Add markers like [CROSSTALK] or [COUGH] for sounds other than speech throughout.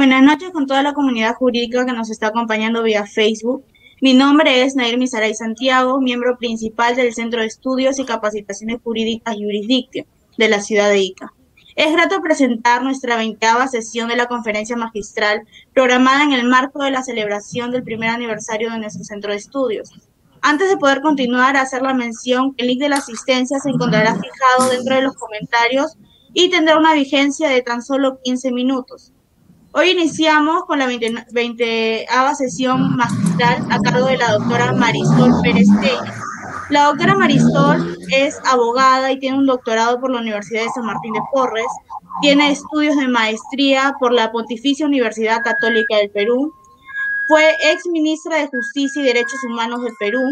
Buenas noches con toda la comunidad jurídica que nos está acompañando vía Facebook. Mi nombre es Nair Misaray Santiago, miembro principal del Centro de Estudios y Capacitaciones Jurídicas Jurisdictio de la ciudad de Ica. Es grato presentar nuestra veinteava sesión de la conferencia magistral programada en el marco de la celebración del primer aniversario de nuestro centro de estudios. Antes de poder continuar, hacer la mención que el link de la asistencia se encontrará fijado dentro de los comentarios y tendrá una vigencia de tan solo 15 minutos. Hoy iniciamos con la 20, sesión magistral a cargo de la doctora Marisol Pérez Tello. La doctora Marisol es abogada y tiene un doctorado por la Universidad de San Martín de Porres. Tiene estudios de maestría por la Pontificia Universidad Católica del Perú. Fue ex ministra de Justicia y Derechos Humanos del Perú.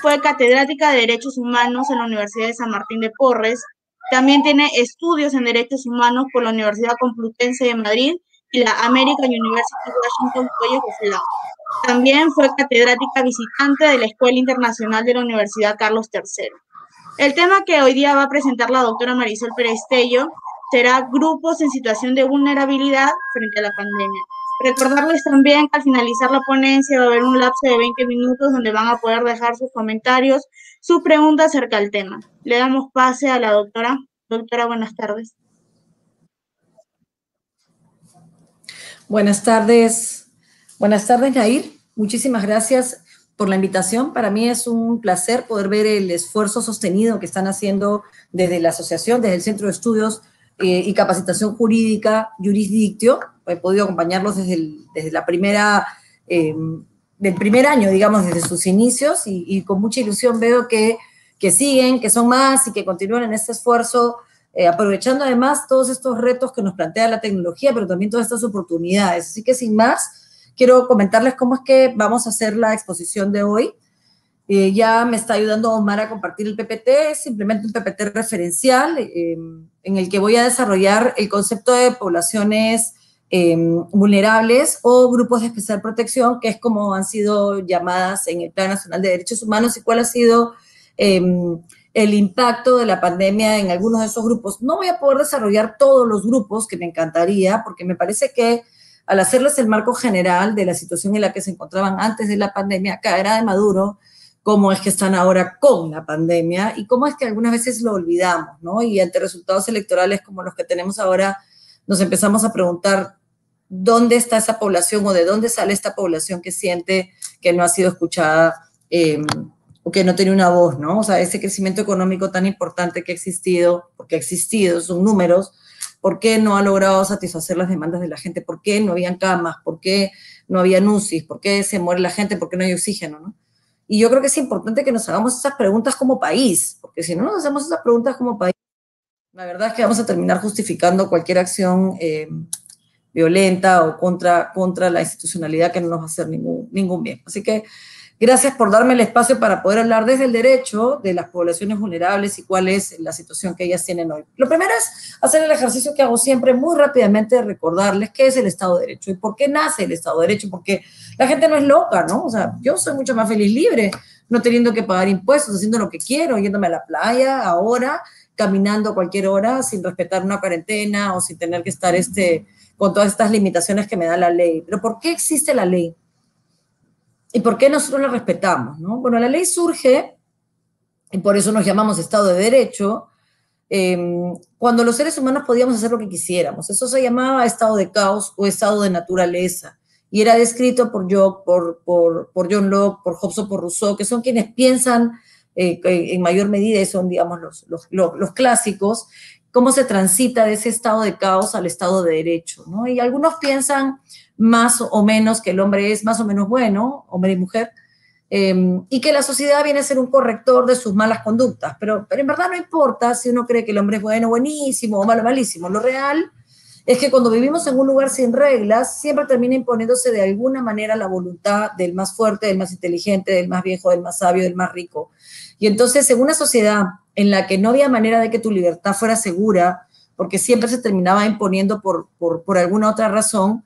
Fue catedrática de Derechos Humanos en la Universidad de San Martín de Porres. También tiene estudios en Derechos Humanos por la Universidad Complutense de Madrid y la American University Washington College of Law. También fue catedrática visitante de la Escuela Internacional de la Universidad Carlos III. El tema que hoy día va a presentar la doctora Marisol Pérez Tello será grupos en situación de vulnerabilidad frente a la pandemia. Recordarles también que al finalizar la ponencia va a haber un lapso de 20 minutos donde van a poder dejar sus comentarios, sus preguntas acerca del tema. Le damos pase a la doctora. Doctora, buenas tardes. Buenas tardes. Buenas tardes, Nair. Muchísimas gracias por la invitación. Para mí es un placer poder ver el esfuerzo sostenido que están haciendo desde la asociación, desde el Centro de Estudios eh, y Capacitación Jurídica Jurisdictio. He podido acompañarlos desde, desde la primera, eh, del primer año, digamos, desde sus inicios y, y, con mucha ilusión veo que, que siguen, que son más y que continúan en este esfuerzo eh, aprovechando además todos estos retos que nos plantea la tecnología, pero también todas estas oportunidades. Así que sin más, quiero comentarles cómo es que vamos a hacer la exposición de hoy. Eh, ya me está ayudando Omar a compartir el PPT, es simplemente un PPT referencial eh, en el que voy a desarrollar el concepto de poblaciones vulnerables o grupos de especial protección, que es como han sido llamadas en el Plan Nacional de Derechos Humanos y cuál ha sido el impacto de la pandemia en algunos de esos grupos. No voy a poder desarrollar todos los grupos, que me encantaría, porque me parece que al hacerles el marco general de la situación en la que se encontraban antes de la pandemia, caerá de maduro cómo es que están ahora con la pandemia y cómo es que algunas veces lo olvidamos, ¿no? Y ante resultados electorales como los que tenemos ahora, nos empezamos a preguntar dónde está esa población o de dónde sale esta población que siente que no ha sido escuchada eh, o que no tenía una voz, ¿no? O sea, ese crecimiento económico tan importante que ha existido, porque ha existido, son números, ¿por qué no ha logrado satisfacer las demandas de la gente? ¿Por qué no habían camas? ¿Por qué no había UCI? ¿Por qué se muere la gente? ¿Por qué no hay oxígeno, no? Y yo creo que es importante que nos hagamos esas preguntas como país, porque si no nos hacemos esas preguntas como país, la verdad es que vamos a terminar justificando cualquier acción eh, violenta o contra, contra la institucionalidad que no nos va a hacer ningún, ningún bien. Así que Gracias por darme el espacio para poder hablar desde el derecho de las poblaciones vulnerables y cuál es la situación que ellas tienen hoy. Lo primero es hacer el ejercicio que hago siempre muy rápidamente de recordarles qué es el Estado de Derecho y por qué nace el Estado de Derecho, porque la gente no es loca, ¿no? O sea, yo soy mucho más feliz libre, no teniendo que pagar impuestos, haciendo lo que quiero, yéndome a la playa ahora, caminando cualquier hora sin respetar una cuarentena o sin tener que estar este, con todas estas limitaciones que me da la ley. Pero ¿por qué existe la ley? ¿Y por qué nosotros la respetamos? ¿no? Bueno, la ley surge, y por eso nos llamamos Estado de Derecho, em, cuando los seres humanos podíamos hacer lo que quisiéramos. Eso se llamaba estado de caos o estado de naturaleza. Y era descrito por, yo, por, por, por John Locke, por Hobbes o por Rousseau, que son quienes piensan eh, en mayor medida, y son, digamos, los, los, los, clásicos, cómo se transita de ese estado de caos al estado de derecho. ¿no? Y algunos piensan más o menos que el hombre es más o menos bueno, hombre y mujer, em, y que la sociedad viene a ser un corrector de sus malas conductas. Pero, pero en verdad no importa si uno cree que el hombre es bueno, buenísimo o malo, malísimo. Lo real es que cuando vivimos en un lugar sin reglas, siempre termina imponiéndose de alguna manera la voluntad del más fuerte, del más inteligente, del más viejo, del más sabio, del más rico. Y entonces, en una sociedad en la que no había manera de que tu libertad fuera segura, porque siempre se terminaba imponiendo por, por, por alguna otra razón,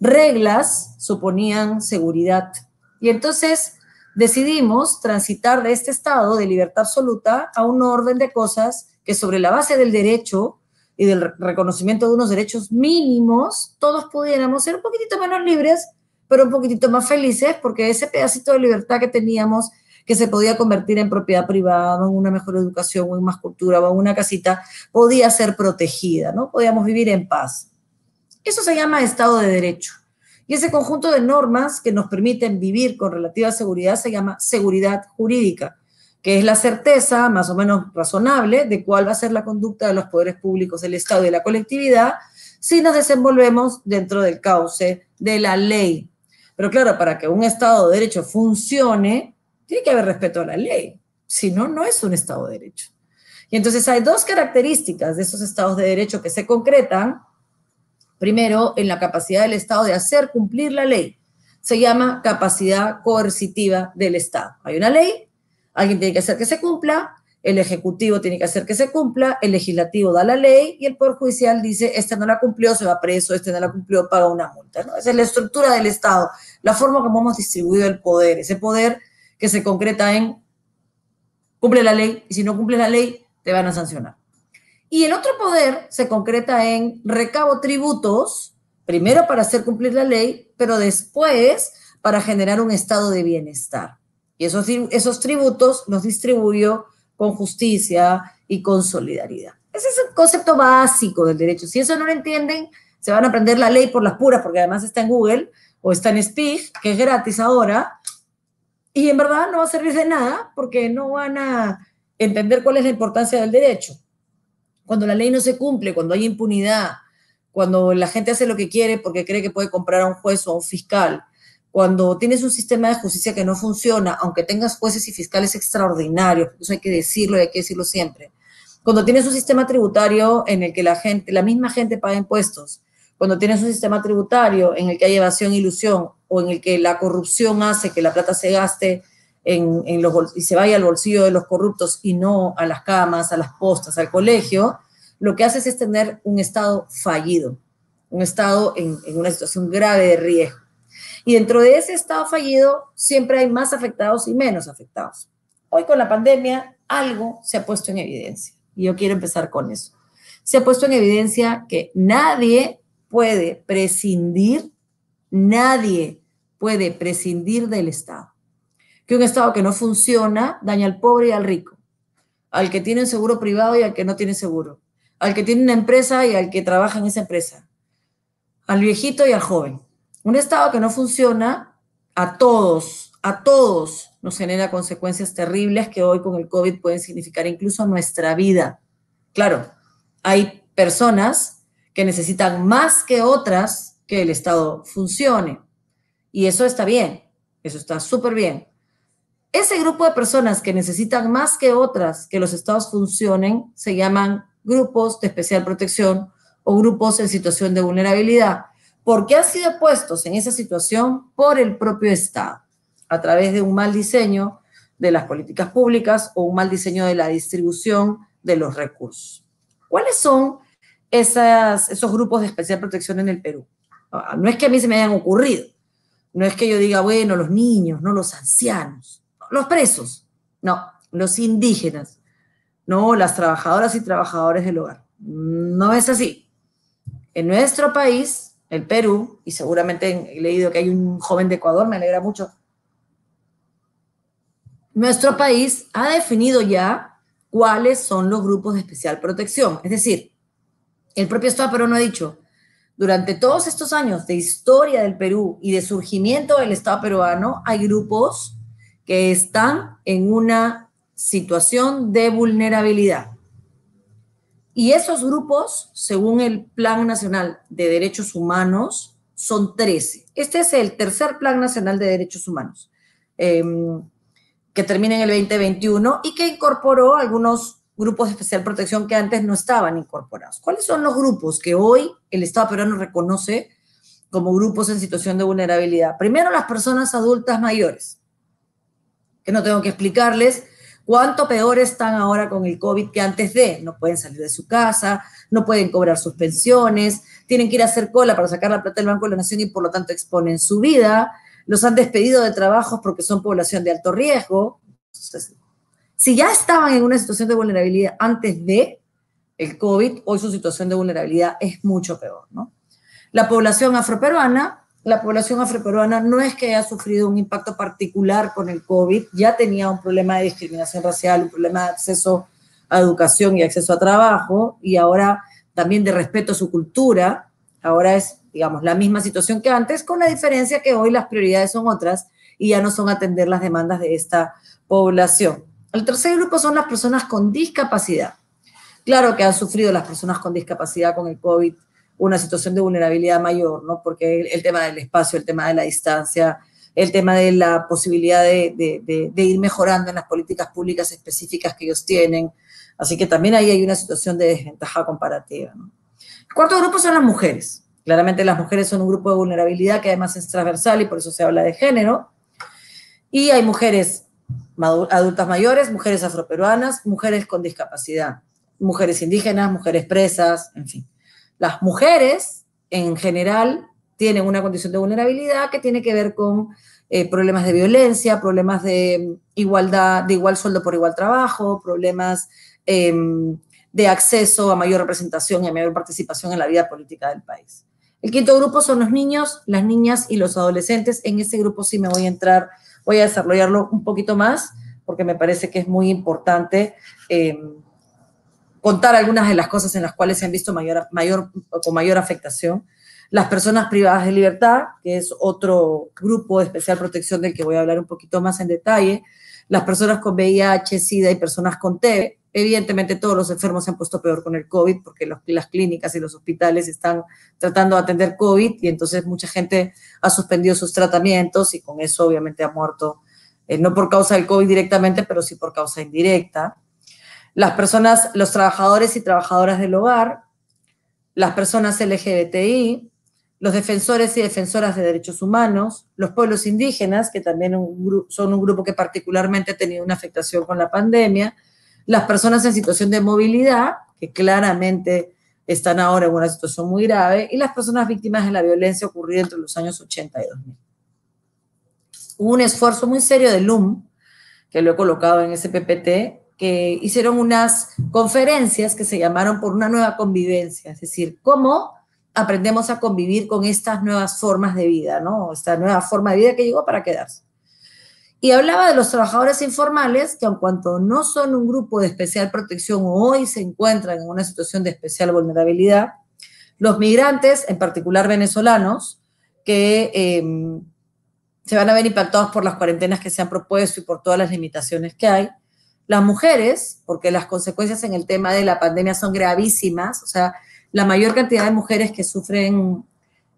reglas suponían seguridad. Y entonces decidimos transitar de este estado de libertad absoluta a un orden de cosas que sobre la base del derecho y del reconocimiento de unos derechos mínimos, todos pudiéramos ser un poquitito menos libres, pero un poquitito más felices, porque ese pedacito de libertad que teníamos, que se podía convertir en propiedad privada, en una mejor educación, en más cultura, en una casita, podía ser protegida, ¿no? Podíamos vivir en paz. Eso se llama Estado de Derecho. Y ese conjunto de normas que nos permiten vivir con relativa seguridad se llama seguridad jurídica, que es la certeza más o menos razonable de cuál va a ser la conducta de los poderes públicos, del Estado y la colectividad si nos desenvolvemos dentro del cauce de la ley. Pero claro, para que un Estado de Derecho funcione, tiene que haber respeto a la ley. Si no, no es un Estado de Derecho. Y entonces hay dos características de esos Estados de Derecho que se concretan Primero, en la capacidad del Estado de hacer cumplir la ley. Se llama capacidad coercitiva del Estado. Hay una ley, alguien tiene que hacer que se cumpla, el Ejecutivo tiene que hacer que se cumpla, el Legislativo da la ley y el Poder Judicial dice, este no la cumplió, se va preso, este no la cumplió, paga una multa. ¿no? Esa es la estructura del Estado, la forma como hemos distribuido el poder, ese poder que se concreta en cumple la ley y si no cumple la ley, te van a sancionar. Y el otro poder se concreta en recabo tributos, primero para hacer cumplir la ley, pero después para generar un estado de bienestar. Y esos, esos tributos los distribuyo con justicia y con solidaridad. Ese es el concepto básico del derecho. Si eso no lo entienden, se van a aprender la ley por las puras, porque además está en Google o está en Speak, que es gratis ahora, y en verdad no va a servir de nada porque no van a entender cuál es la importancia del derecho cuando la ley no se cumple, cuando hay impunidad, cuando la gente hace lo que quiere porque cree que puede comprar a un juez o a un fiscal, cuando tienes un sistema de justicia que no funciona, aunque tengas jueces y fiscales extraordinarios, eso hay que decirlo y hay que decirlo siempre. Cuando tienes un sistema tributario en el que la gente, la misma gente paga impuestos, cuando tienes un sistema tributario en el que hay evasión ilusión o en el que la corrupción hace que la plata se gaste en, los, y se vaya al bolsillo de los corruptos y no a las camas, a las postas, al colegio, lo que hace es tener un Estado fallido, un Estado en una situación grave de riesgo. Y dentro de ese Estado fallido siempre hay más afectados y menos afectados. Hoy con la pandemia algo se ha puesto en evidencia y yo quiero empezar con eso. Se ha puesto en evidencia que nadie puede prescindir, nadie puede prescindir del Estado que un Estado que no funciona daña al pobre y al rico, al que tiene un seguro privado y al que no tiene seguro, al que tiene una empresa y al que trabaja en esa empresa, al viejito y al joven. Un Estado que no funciona a todos, a todos nos genera consecuencias terribles que hoy con el COVID pueden significar incluso nuestra vida. Claro, hay personas que necesitan más que otras que el Estado funcione. Y eso está bien, eso está súper bien. Ese grupo de personas que necesitan más que otras que los estados funcionen se llaman grupos de especial protección o grupos en situación de vulnerabilidad, porque han sido puestos en esa situación por el propio Estado, a través de un mal diseño de las políticas públicas o un mal diseño de la distribución de los recursos. ¿Cuáles son esos grupos de especial protección en el Perú? Ah, no es que a mí se me hayan ocurrido, no es que yo diga, bueno, los niños, no los ancianos los presos, no, los indígenas, no, las trabajadoras y trabajadores del hogar. No es así. En nuestro país, el Perú, y seguramente he leído que hay un joven de Ecuador, me alegra mucho, nuestro país ha definido ya cuáles son los grupos de especial protección. Es decir, el propio Estado peruano ha dicho, durante todos estos años de historia del Perú y de surgimiento del Estado peruano, hay grupos que están en una situación de vulnerabilidad. Y esos grupos, según el Plan Nacional de Derechos Humanos, son 13. Este es el tercer Plan Nacional de Derechos Humanos, em, que termina en el 2021 y que incorporó algunos grupos de especial protección que antes no estaban incorporados. ¿Cuáles son los grupos que hoy el Estado peruano reconoce como grupos en situación de vulnerabilidad? Primero, las personas adultas mayores que no tengo que explicarles cuánto peor están ahora con el COVID que antes de. No pueden salir de su casa, no pueden cobrar sus pensiones, tienen que ir a hacer cola para sacar la plata del Banco de la Nación y por lo tanto exponen su vida. Los han despedido de trabajos porque son población de alto riesgo. si ya estaban en una situación de vulnerabilidad antes de, el COVID, hoy su situación de vulnerabilidad es mucho peor, ¿no? La población afroperuana, la población afroperuana no es que haya sufrido un impacto particular con el COVID, ya tenía un problema de discriminación racial, un problema de acceso a educación y acceso a trabajo, y ahora también de respeto a su cultura, ahora es, digamos, la misma situación que antes, con la diferencia que hoy las prioridades son otras y ya no son atender las demandas de esta población. El tercer grupo son las personas con discapacidad. Claro que han sufrido las personas con discapacidad con el COVID una situación de vulnerabilidad mayor, ¿no? Porque el, tema del espacio, el tema de la distancia, el tema de la posibilidad de, ir mejorando en las políticas públicas específicas que ellos tienen. Así que también ahí hay una situación de desventaja comparativa. El cuarto grupo son las mujeres. Claramente las mujeres son un grupo de vulnerabilidad que además es transversal y por eso se habla de género. Y hay mujeres adultas mayores, mujeres afroperuanas, mujeres con discapacidad, mujeres indígenas, mujeres presas, en fin. Las mujeres, en general, tienen una condición de vulnerabilidad que tiene que ver con eh, problemas de violencia, problemas de igualdad, de igual sueldo por igual trabajo, problemas em, de acceso a mayor representación y a mayor participación en la vida política del país. El quinto grupo son los niños, las niñas y los adolescentes. En ese grupo sí me voy a entrar voy a desarrollarlo un poquito más porque me parece que es muy importante eh, contar algunas de las cosas en las cuales se han visto mayor, mayor, con mayor afectación. Las personas privadas de libertad, que es otro grupo de especial protección del que voy a hablar un poquito más en detalle. Las personas con VIH, SIDA y personas con TB, Evidentemente todos los enfermos se han puesto peor con el COVID porque las clínicas y los hospitales están tratando de atender COVID y entonces mucha gente ha suspendido sus tratamientos y con eso obviamente ha muerto, eh, no por causa del COVID directamente, pero sí por causa indirecta. Las personas, los trabajadores y trabajadoras del hogar, las personas LGBTI, los defensores y defensoras de derechos humanos, los pueblos indígenas, que también son un grupo que particularmente ha tenido una afectación con la pandemia, las personas en situación de movilidad, que claramente están ahora en una situación muy grave, y las personas víctimas de la violencia ocurrida entre los años 80 y 2000. Hubo un esfuerzo muy serio de LUM, que lo he colocado en ese PPT, que hicieron unas conferencias que se llamaron por una nueva convivencia, es decir, cómo aprendemos a convivir con estas nuevas formas de vida, ¿no? Esta nueva forma de vida que llegó para quedarse. Y hablaba de los trabajadores informales, que en cuanto no son un grupo de especial protección hoy se encuentran en una situación de especial vulnerabilidad, los migrantes, en particular venezolanos, que em, se van a ver impactados por las cuarentenas que se han propuesto y por todas las limitaciones que hay, las mujeres, porque las consecuencias en el tema de la pandemia son gravísimas, o sea, la mayor cantidad de mujeres que sufren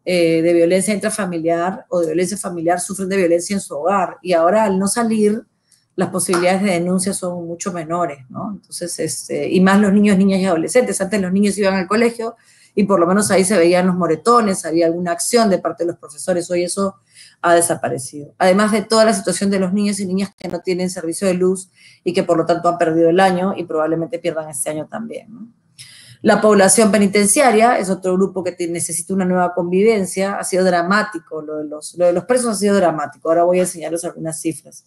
eh, de violencia intrafamiliar o de violencia familiar sufren de violencia en su hogar y ahora al no salir las posibilidades de denuncia son mucho menores, ¿no? Entonces, este, y más los niños, niñas y adolescentes. Antes los niños iban al colegio y por lo menos ahí se veían los moretones, había alguna acción de parte de los profesores, hoy eso ha desaparecido. Además de toda la situación de los niños y niñas que no tienen servicio de luz y que por lo tanto han perdido el año y probablemente pierdan este año también. La población penitenciaria es otro grupo que necesita una nueva convivencia. Ha sido dramático, lo de, los, de los presos ha sido dramático. Ahora voy a enseñarles algunas cifras.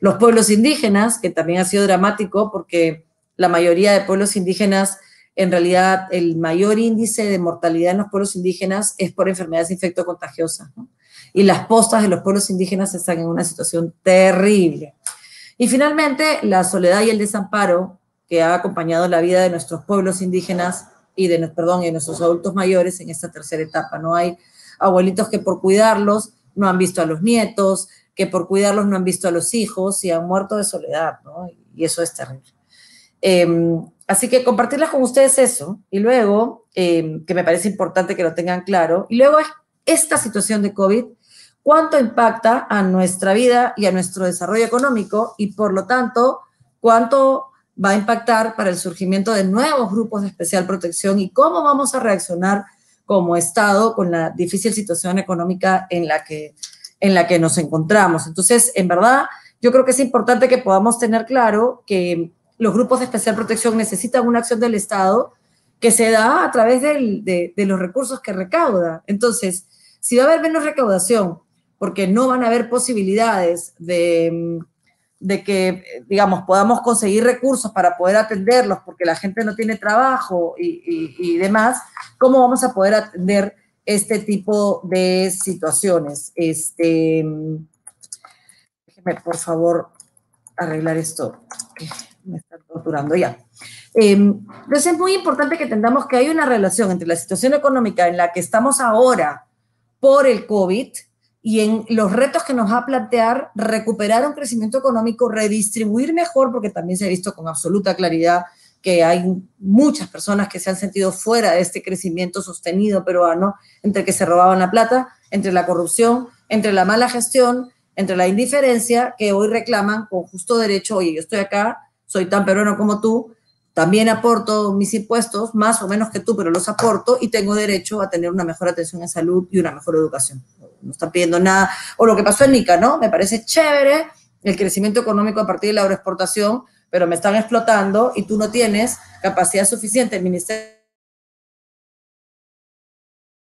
Los pueblos indígenas, que también ha sido dramático porque la mayoría de pueblos indígenas, en realidad el mayor índice de mortalidad en los pueblos indígenas es por enfermedades infectocontagiosas. ¿no? Y las postas de los pueblos indígenas están en una situación terrible. Y finalmente, la soledad y el desamparo que ha acompañado la vida de nuestros pueblos indígenas y de, perdón, y de nuestros adultos mayores en esta tercera etapa. No hay abuelitos que por cuidarlos no han visto a los nietos, que por cuidarlos no han visto a los hijos y han muerto de soledad, ¿no? Y eso es terrible. Em, así que compartirles con ustedes eso y luego, em, que me parece importante que lo tengan claro, y luego es esta situación de COVID, cuánto impacta a nuestra vida y a nuestro desarrollo económico y por lo tanto, cuánto va a impactar para el surgimiento de nuevos grupos de especial protección y cómo vamos a reaccionar como Estado con la difícil situación económica en la que, en la que nos encontramos. Entonces, en verdad, yo creo que es importante que podamos tener claro que los grupos de especial protección necesitan una acción del Estado que se da a través de, de, los recursos que recauda. Entonces, si va a haber menos recaudación, porque no van a haber posibilidades de de que, digamos, podamos conseguir recursos para poder atenderlos porque la gente no tiene trabajo y, demás, ¿cómo vamos a poder atender este tipo de situaciones? Este, déjeme, por favor, arreglar esto, me está torturando ya. Em, entonces es muy importante que entendamos que hay una relación entre la situación económica en la que estamos ahora por el COVID y en los retos que nos va a plantear recuperar un crecimiento económico, redistribuir mejor, porque también se ha visto con absoluta claridad que hay muchas personas que se han sentido fuera de este crecimiento sostenido peruano, entre que se robaban la plata, entre la corrupción, entre la mala gestión, entre la indiferencia, que hoy reclaman con justo derecho, oye, yo estoy acá, soy tan peruano como tú, también aporto mis impuestos, más o menos que tú, pero los aporto y tengo derecho a tener una mejor atención en salud y una mejor educación no están pidiendo nada. O lo que pasó en Nica, ¿no? Me parece chévere el crecimiento económico a partir de la agroexportación, pero me están explotando y tú no tienes capacidad suficiente, el Ministerio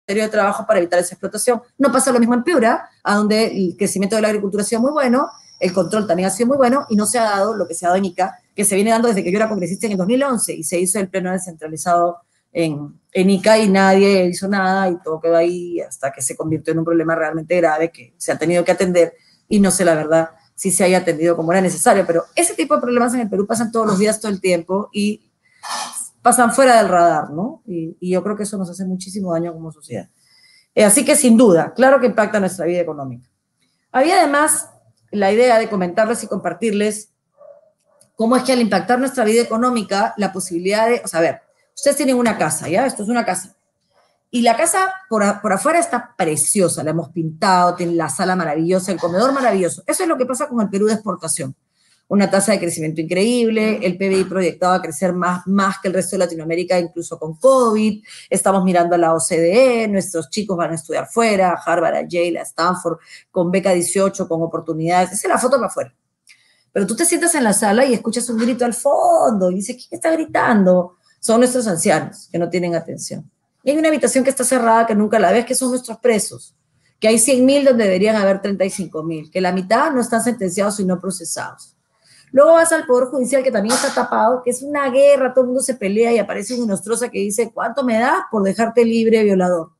de Trabajo para evitar esa explotación. No pasa lo mismo en Piura, a donde el crecimiento de la agricultura ha sido muy bueno, el control también ha sido muy bueno y no se ha dado lo que se ha dado en Ica, que se viene dando desde que yo era congresista en el 2011 y se hizo el pleno descentralizado en, en ICA y nadie hizo nada y todo quedó ahí hasta que se convirtió en un problema realmente grave que se ha tenido que atender y no sé la verdad si se haya atendido como era necesario, pero ese tipo de problemas en el Perú pasan todos los días, todo el tiempo y pasan fuera del radar, ¿no? Y, yo creo que eso nos hace muchísimo daño como sociedad. Eh, así que sin duda, claro que impacta nuestra vida económica. Había además la idea de comentarles y compartirles cómo es que al impactar nuestra vida económica, la posibilidad de, o sea, a ver, Ustedes tienen una casa, ¿ya? Esto es una casa. Y la casa por, afuera está preciosa, la hemos pintado, tiene la sala maravillosa, el comedor maravilloso. Eso es lo que pasa con el Perú de exportación. Una tasa de crecimiento increíble, el PBI proyectado a crecer más, más que el resto de Latinoamérica, incluso con COVID. Estamos mirando a la OCDE, nuestros chicos van a estudiar fuera, a Harvard, a Yale, a Stanford, con beca 18, con oportunidades. Esa es la foto para afuera. Pero tú te sientas en la sala y escuchas un grito al fondo y dices, ¿quién está gritando? Son nuestros ancianos que no tienen atención. Y hay una habitación que está cerrada que nunca la ves, que son nuestros presos, que hay 100 mil donde deberían haber 35 mil, que la mitad no están sentenciados y no procesados. Luego vas al Poder Judicial que también está tapado, que es una guerra, todo el mundo se pelea y aparece un inostrosa que dice, ¿cuánto me da por dejarte libre, violador?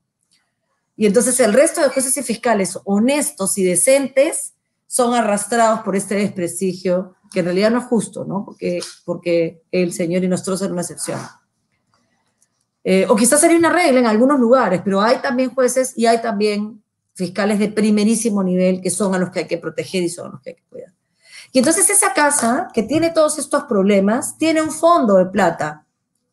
Y entonces el resto de jueces y fiscales honestos y decentes son arrastrados por este desprestigio que en realidad no es justo, ¿no? Porque, porque el señor y nosotros era una excepción. Eh, o quizás sería una regla en algunos lugares, pero hay también jueces y hay también fiscales de primerísimo nivel que son a los que hay que proteger y son a los que hay que cuidar. Y entonces esa casa que tiene todos estos problemas tiene un fondo de plata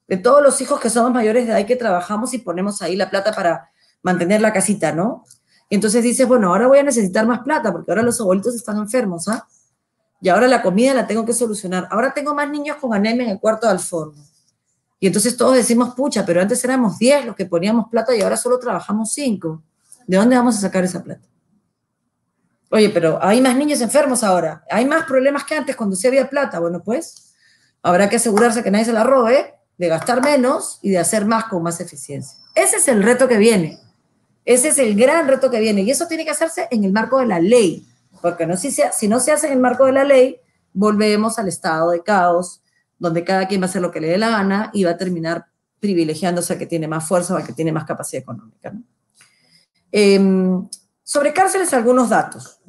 de todos los hijos que somos mayores de edad que trabajamos y ponemos ahí la plata para mantener la casita, ¿no? Y entonces dices, bueno, ahora voy a necesitar más plata porque ahora los abuelitos están enfermos, ¿ah? Y ahora la comida la tengo que solucionar. Ahora tengo más niños con anemia en el cuarto del fondo. Y entonces todos decimos, pucha, pero antes éramos 10 los que poníamos plata y ahora solo trabajamos 5. ¿De dónde vamos a sacar esa plata? Oye, pero hay más niños enfermos ahora. Hay más problemas que antes cuando se había plata. Bueno, pues habrá que asegurarse que nadie se la robe, de gastar menos y de hacer más con más eficiencia. Ese es el reto que viene. Ese es el gran reto que viene. Y eso tiene que hacerse en el marco de la ley porque no, si, si no se hace en el marco de la ley, volvemos al estado de caos, donde cada quien va a hacer lo que le dé la gana y va a terminar privilegiándose al que tiene más fuerza o al que tiene más capacidad económica. Em, sobre cárceles, algunos datos.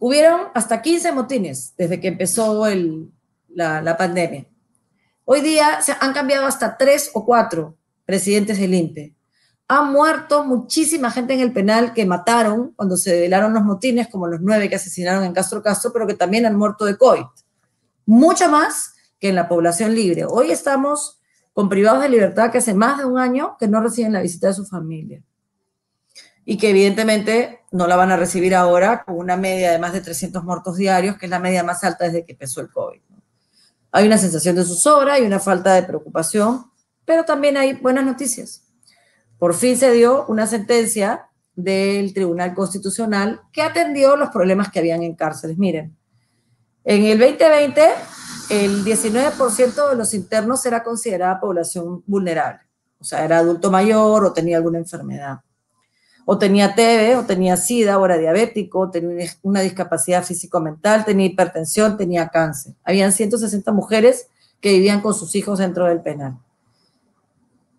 Hubieron hasta 15 motines desde que empezó la, la, pandemia. Hoy día se han cambiado hasta tres o cuatro presidentes del INPE ha muerto muchísima gente en el penal que mataron cuando se develaron los motines, como los nueve que asesinaron en Castro Castro, pero que también han muerto de COVID. Mucho más que en la población libre. Hoy estamos con privados de libertad que hace más de un año que no reciben la visita de su familia. Y que evidentemente no la van a recibir ahora con una media de más de 300 muertos diarios, que es la media más alta desde que empezó el COVID. Hay una sensación de zozobra y una falta de preocupación, pero también hay buenas noticias por fin se dio una sentencia del Tribunal Constitucional que atendió los problemas que habían en cárceles. Miren, en el 2020 el 19% de los internos era considerada población vulnerable, o sea, era adulto mayor o tenía alguna enfermedad. o tenía TB, o tenía SIDA, o era diabético, tenía una discapacidad físico-mental, tenía hipertensión, tenía cáncer. Habían 160 mujeres que vivían con sus hijos dentro del penal.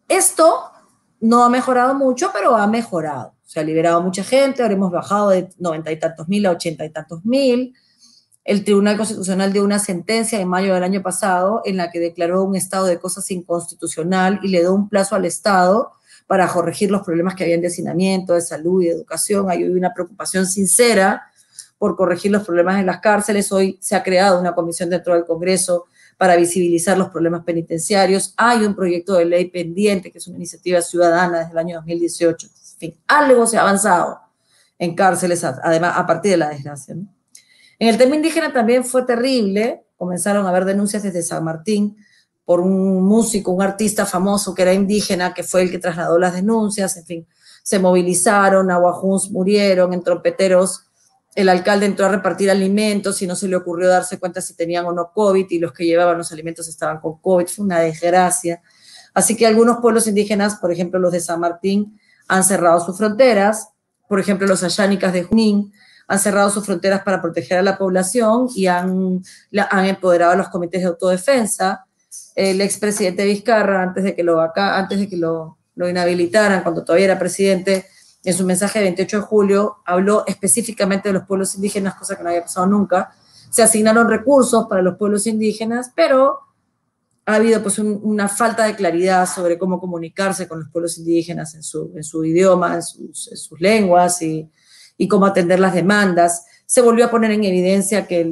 Esto no ha mejorado mucho, pero ha mejorado. Se ha liberado mucha gente, ahora hemos bajado de noventa y tantos mil a ochenta y tantos mil. El Tribunal Constitucional dio una sentencia en mayo del año pasado en la que declaró un estado de cosas inconstitucional y le dio un plazo al Estado para corregir los problemas que había de hacinamiento, de salud y de educación. Hay una preocupación sincera por corregir los problemas en las cárceles. Hoy se ha creado una comisión dentro del Congreso para visibilizar los problemas penitenciarios. Hay un proyecto de ley pendiente, que es una iniciativa ciudadana desde el año 2018. En fin, algo se ha avanzado en cárceles, además, a partir de la desgracia. En el tema indígena también fue terrible. Comenzaron a haber denuncias desde San Martín por un músico, un artista famoso que era indígena, que fue el que trasladó las denuncias, en fin, se movilizaron, aguajuns murieron, en trompeteros el alcalde entró a repartir alimentos y no se le ocurrió darse cuenta si tenían o no COVID y los que llevaban los alimentos estaban con COVID, fue una desgracia. Así que algunos pueblos indígenas, por ejemplo los de San Martín, han cerrado sus fronteras, por ejemplo los ayánicas de Junín, han cerrado sus fronteras para proteger a la población y han, han empoderado a los comités de autodefensa. El expresidente Vizcarra, antes de que lo, acá, antes de que lo, lo inhabilitaran, cuando todavía era presidente, en su mensaje de 28 de julio habló específicamente de los pueblos indígenas, cosa que no había pasado nunca. Se asignaron recursos para los pueblos indígenas, pero ha habido pues una falta de claridad sobre cómo comunicarse con los pueblos indígenas en su, en su idioma, en sus, en sus lenguas y, y cómo atender las demandas. Se volvió a poner en evidencia que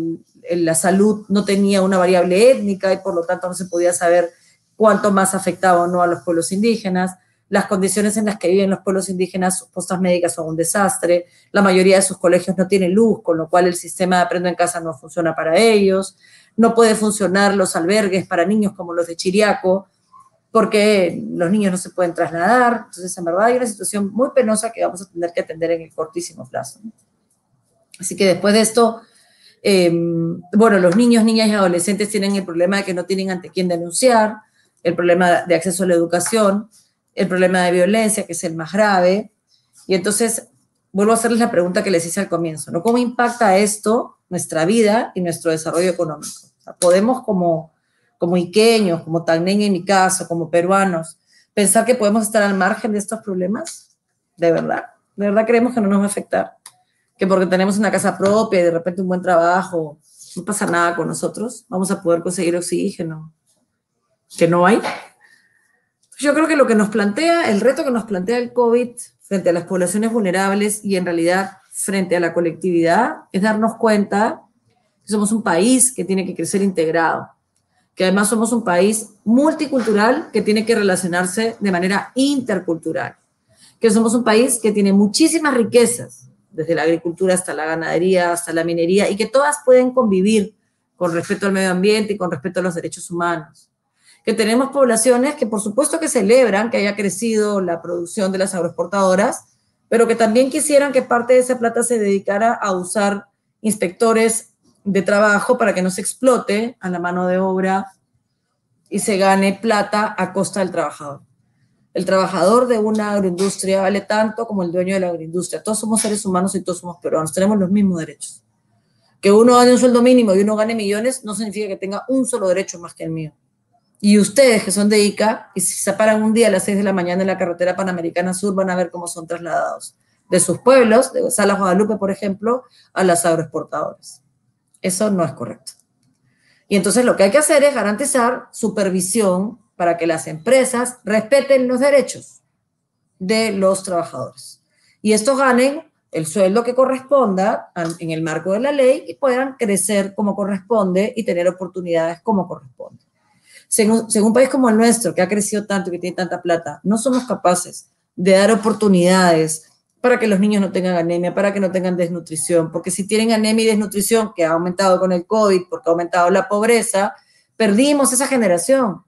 la salud no tenía una variable étnica y por lo tanto no se podía saber cuánto más afectaba o no a los pueblos indígenas. Las condiciones en las que viven los pueblos indígenas, sus postas médicas son un desastre. La mayoría de sus colegios no tienen luz, con lo cual el sistema de aprendo en casa no funciona para ellos. No puede funcionar los albergues para niños como los de Chiriaco, porque los niños no se pueden trasladar. Entonces, en verdad hay una situación muy penosa que vamos a tener que atender en el cortísimo plazo. Así que después de esto, em, bueno, los niños, niñas y adolescentes tienen el problema de que no tienen ante quién denunciar, el problema de acceso a la educación, el problema de violencia, que es el más grave. Y entonces, vuelvo a hacerles la pregunta que les hice al comienzo, ¿no? ¿Cómo impacta esto nuestra vida y nuestro desarrollo económico? podemos como como iqueños, como tagneña en mi caso, como peruanos, pensar que podemos estar al margen de estos problemas? ¿De verdad? ¿De verdad creemos que no nos va a afectar? Que porque tenemos una casa propia y de repente un buen trabajo, no pasa nada con nosotros, vamos a poder conseguir oxígeno, que no hay. Yo creo que lo que nos plantea, el reto que nos plantea el COVID frente a las poblaciones vulnerables y en realidad frente a la colectividad es darnos cuenta que somos un país que tiene que crecer integrado, que además somos un país multicultural que tiene que relacionarse de manera intercultural, que somos un país que tiene muchísimas riquezas, desde la agricultura hasta la ganadería, hasta la minería, y que todas pueden convivir con respeto al medio ambiente y con respeto a los derechos humanos. Que tenemos poblaciones que por supuesto que celebran que haya crecido la producción de las agroexportadoras, pero que también quisieran que parte de esa plata se dedicara a usar inspectores de trabajo para que no se explote a la mano de obra y se gane plata a costa del trabajador. El trabajador de una agroindustria vale tanto como el dueño de la agroindustria. Todos somos seres humanos y todos somos peruanos. Tenemos los mismos derechos. Que uno gane un sueldo mínimo y uno gane millones no significa que tenga un solo derecho más que el mío. Y ustedes que son de ICA, y si se paran un día a las 6 de la mañana en la carretera panamericana sur, van a ver cómo son trasladados de sus pueblos, de Salas Guadalupe, por ejemplo, a las agroexportadoras. Eso no es correcto. Y entonces lo que hay que hacer es garantizar supervisión para que las empresas respeten los derechos de los trabajadores. Y estos ganen el sueldo que corresponda en el marco de la ley y puedan crecer como corresponde y tener oportunidades como corresponde. Según, un país como el nuestro, que ha crecido tanto que tiene tanta plata, no somos capaces de dar oportunidades para que los niños no tengan anemia, para que no tengan desnutrición, porque si tienen anemia y desnutrición, que ha aumentado con el COVID, porque ha aumentado la pobreza, perdimos esa generación.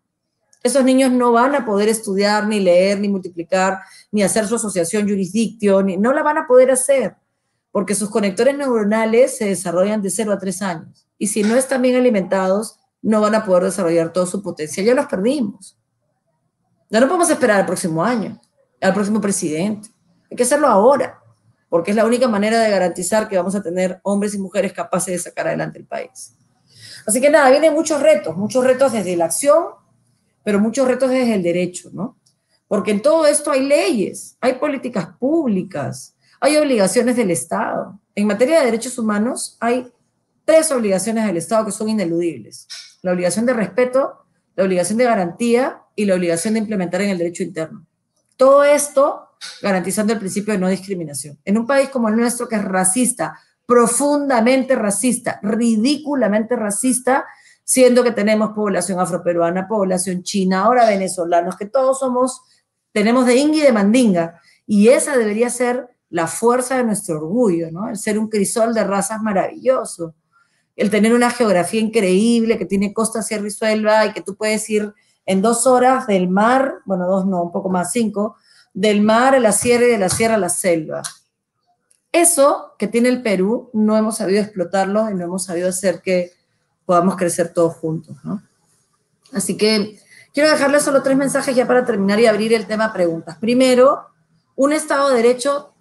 Esos niños no van a poder estudiar, ni leer, ni multiplicar, ni hacer su asociación jurisdicción, ni, no la van a poder hacer, porque sus conectores neuronales se desarrollan de 0 a 3 años. Y si no están bien alimentados, no van a poder desarrollar todo su potencial. Ya los perdimos. Ya no podemos esperar al próximo año, al próximo presidente Hay que hacerlo ahora, porque es la única manera de garantizar que vamos a tener hombres y mujeres capaces de sacar adelante el país. Así que nada, vienen muchos retos, muchos retos desde la acción, pero muchos retos desde el derecho, ¿no? Porque en todo esto hay leyes, hay políticas públicas, hay obligaciones del Estado. En materia de derechos humanos hay tres obligaciones del Estado que son ineludibles. La obligación de respeto, la obligación de garantía y la obligación de implementar en el derecho interno. Todo esto garantizando el principio de no discriminación. En un país como el nuestro, que es racista, profundamente racista, ridículamente racista, siendo que tenemos población afroperuana, población china, ahora venezolanos, que todos somos, tenemos de ingi y de mandinga, y esa debería ser la fuerza de nuestro orgullo, ¿no? El ser un crisol de razas maravilloso, el tener una geografía increíble que tiene costa, sierra y selva y que tú puedes ir en dos horas del mar, bueno, dos no, un poco más, cinco, del mar a la sierra y de la sierra a la selva. Eso que tiene el Perú no hemos sabido explotarlo y no hemos sabido hacer que podamos crecer todos juntos, ¿no? Así que quiero dejarles solo tres mensajes ya para terminar y abrir el tema preguntas. Primero, un Estado de Derecho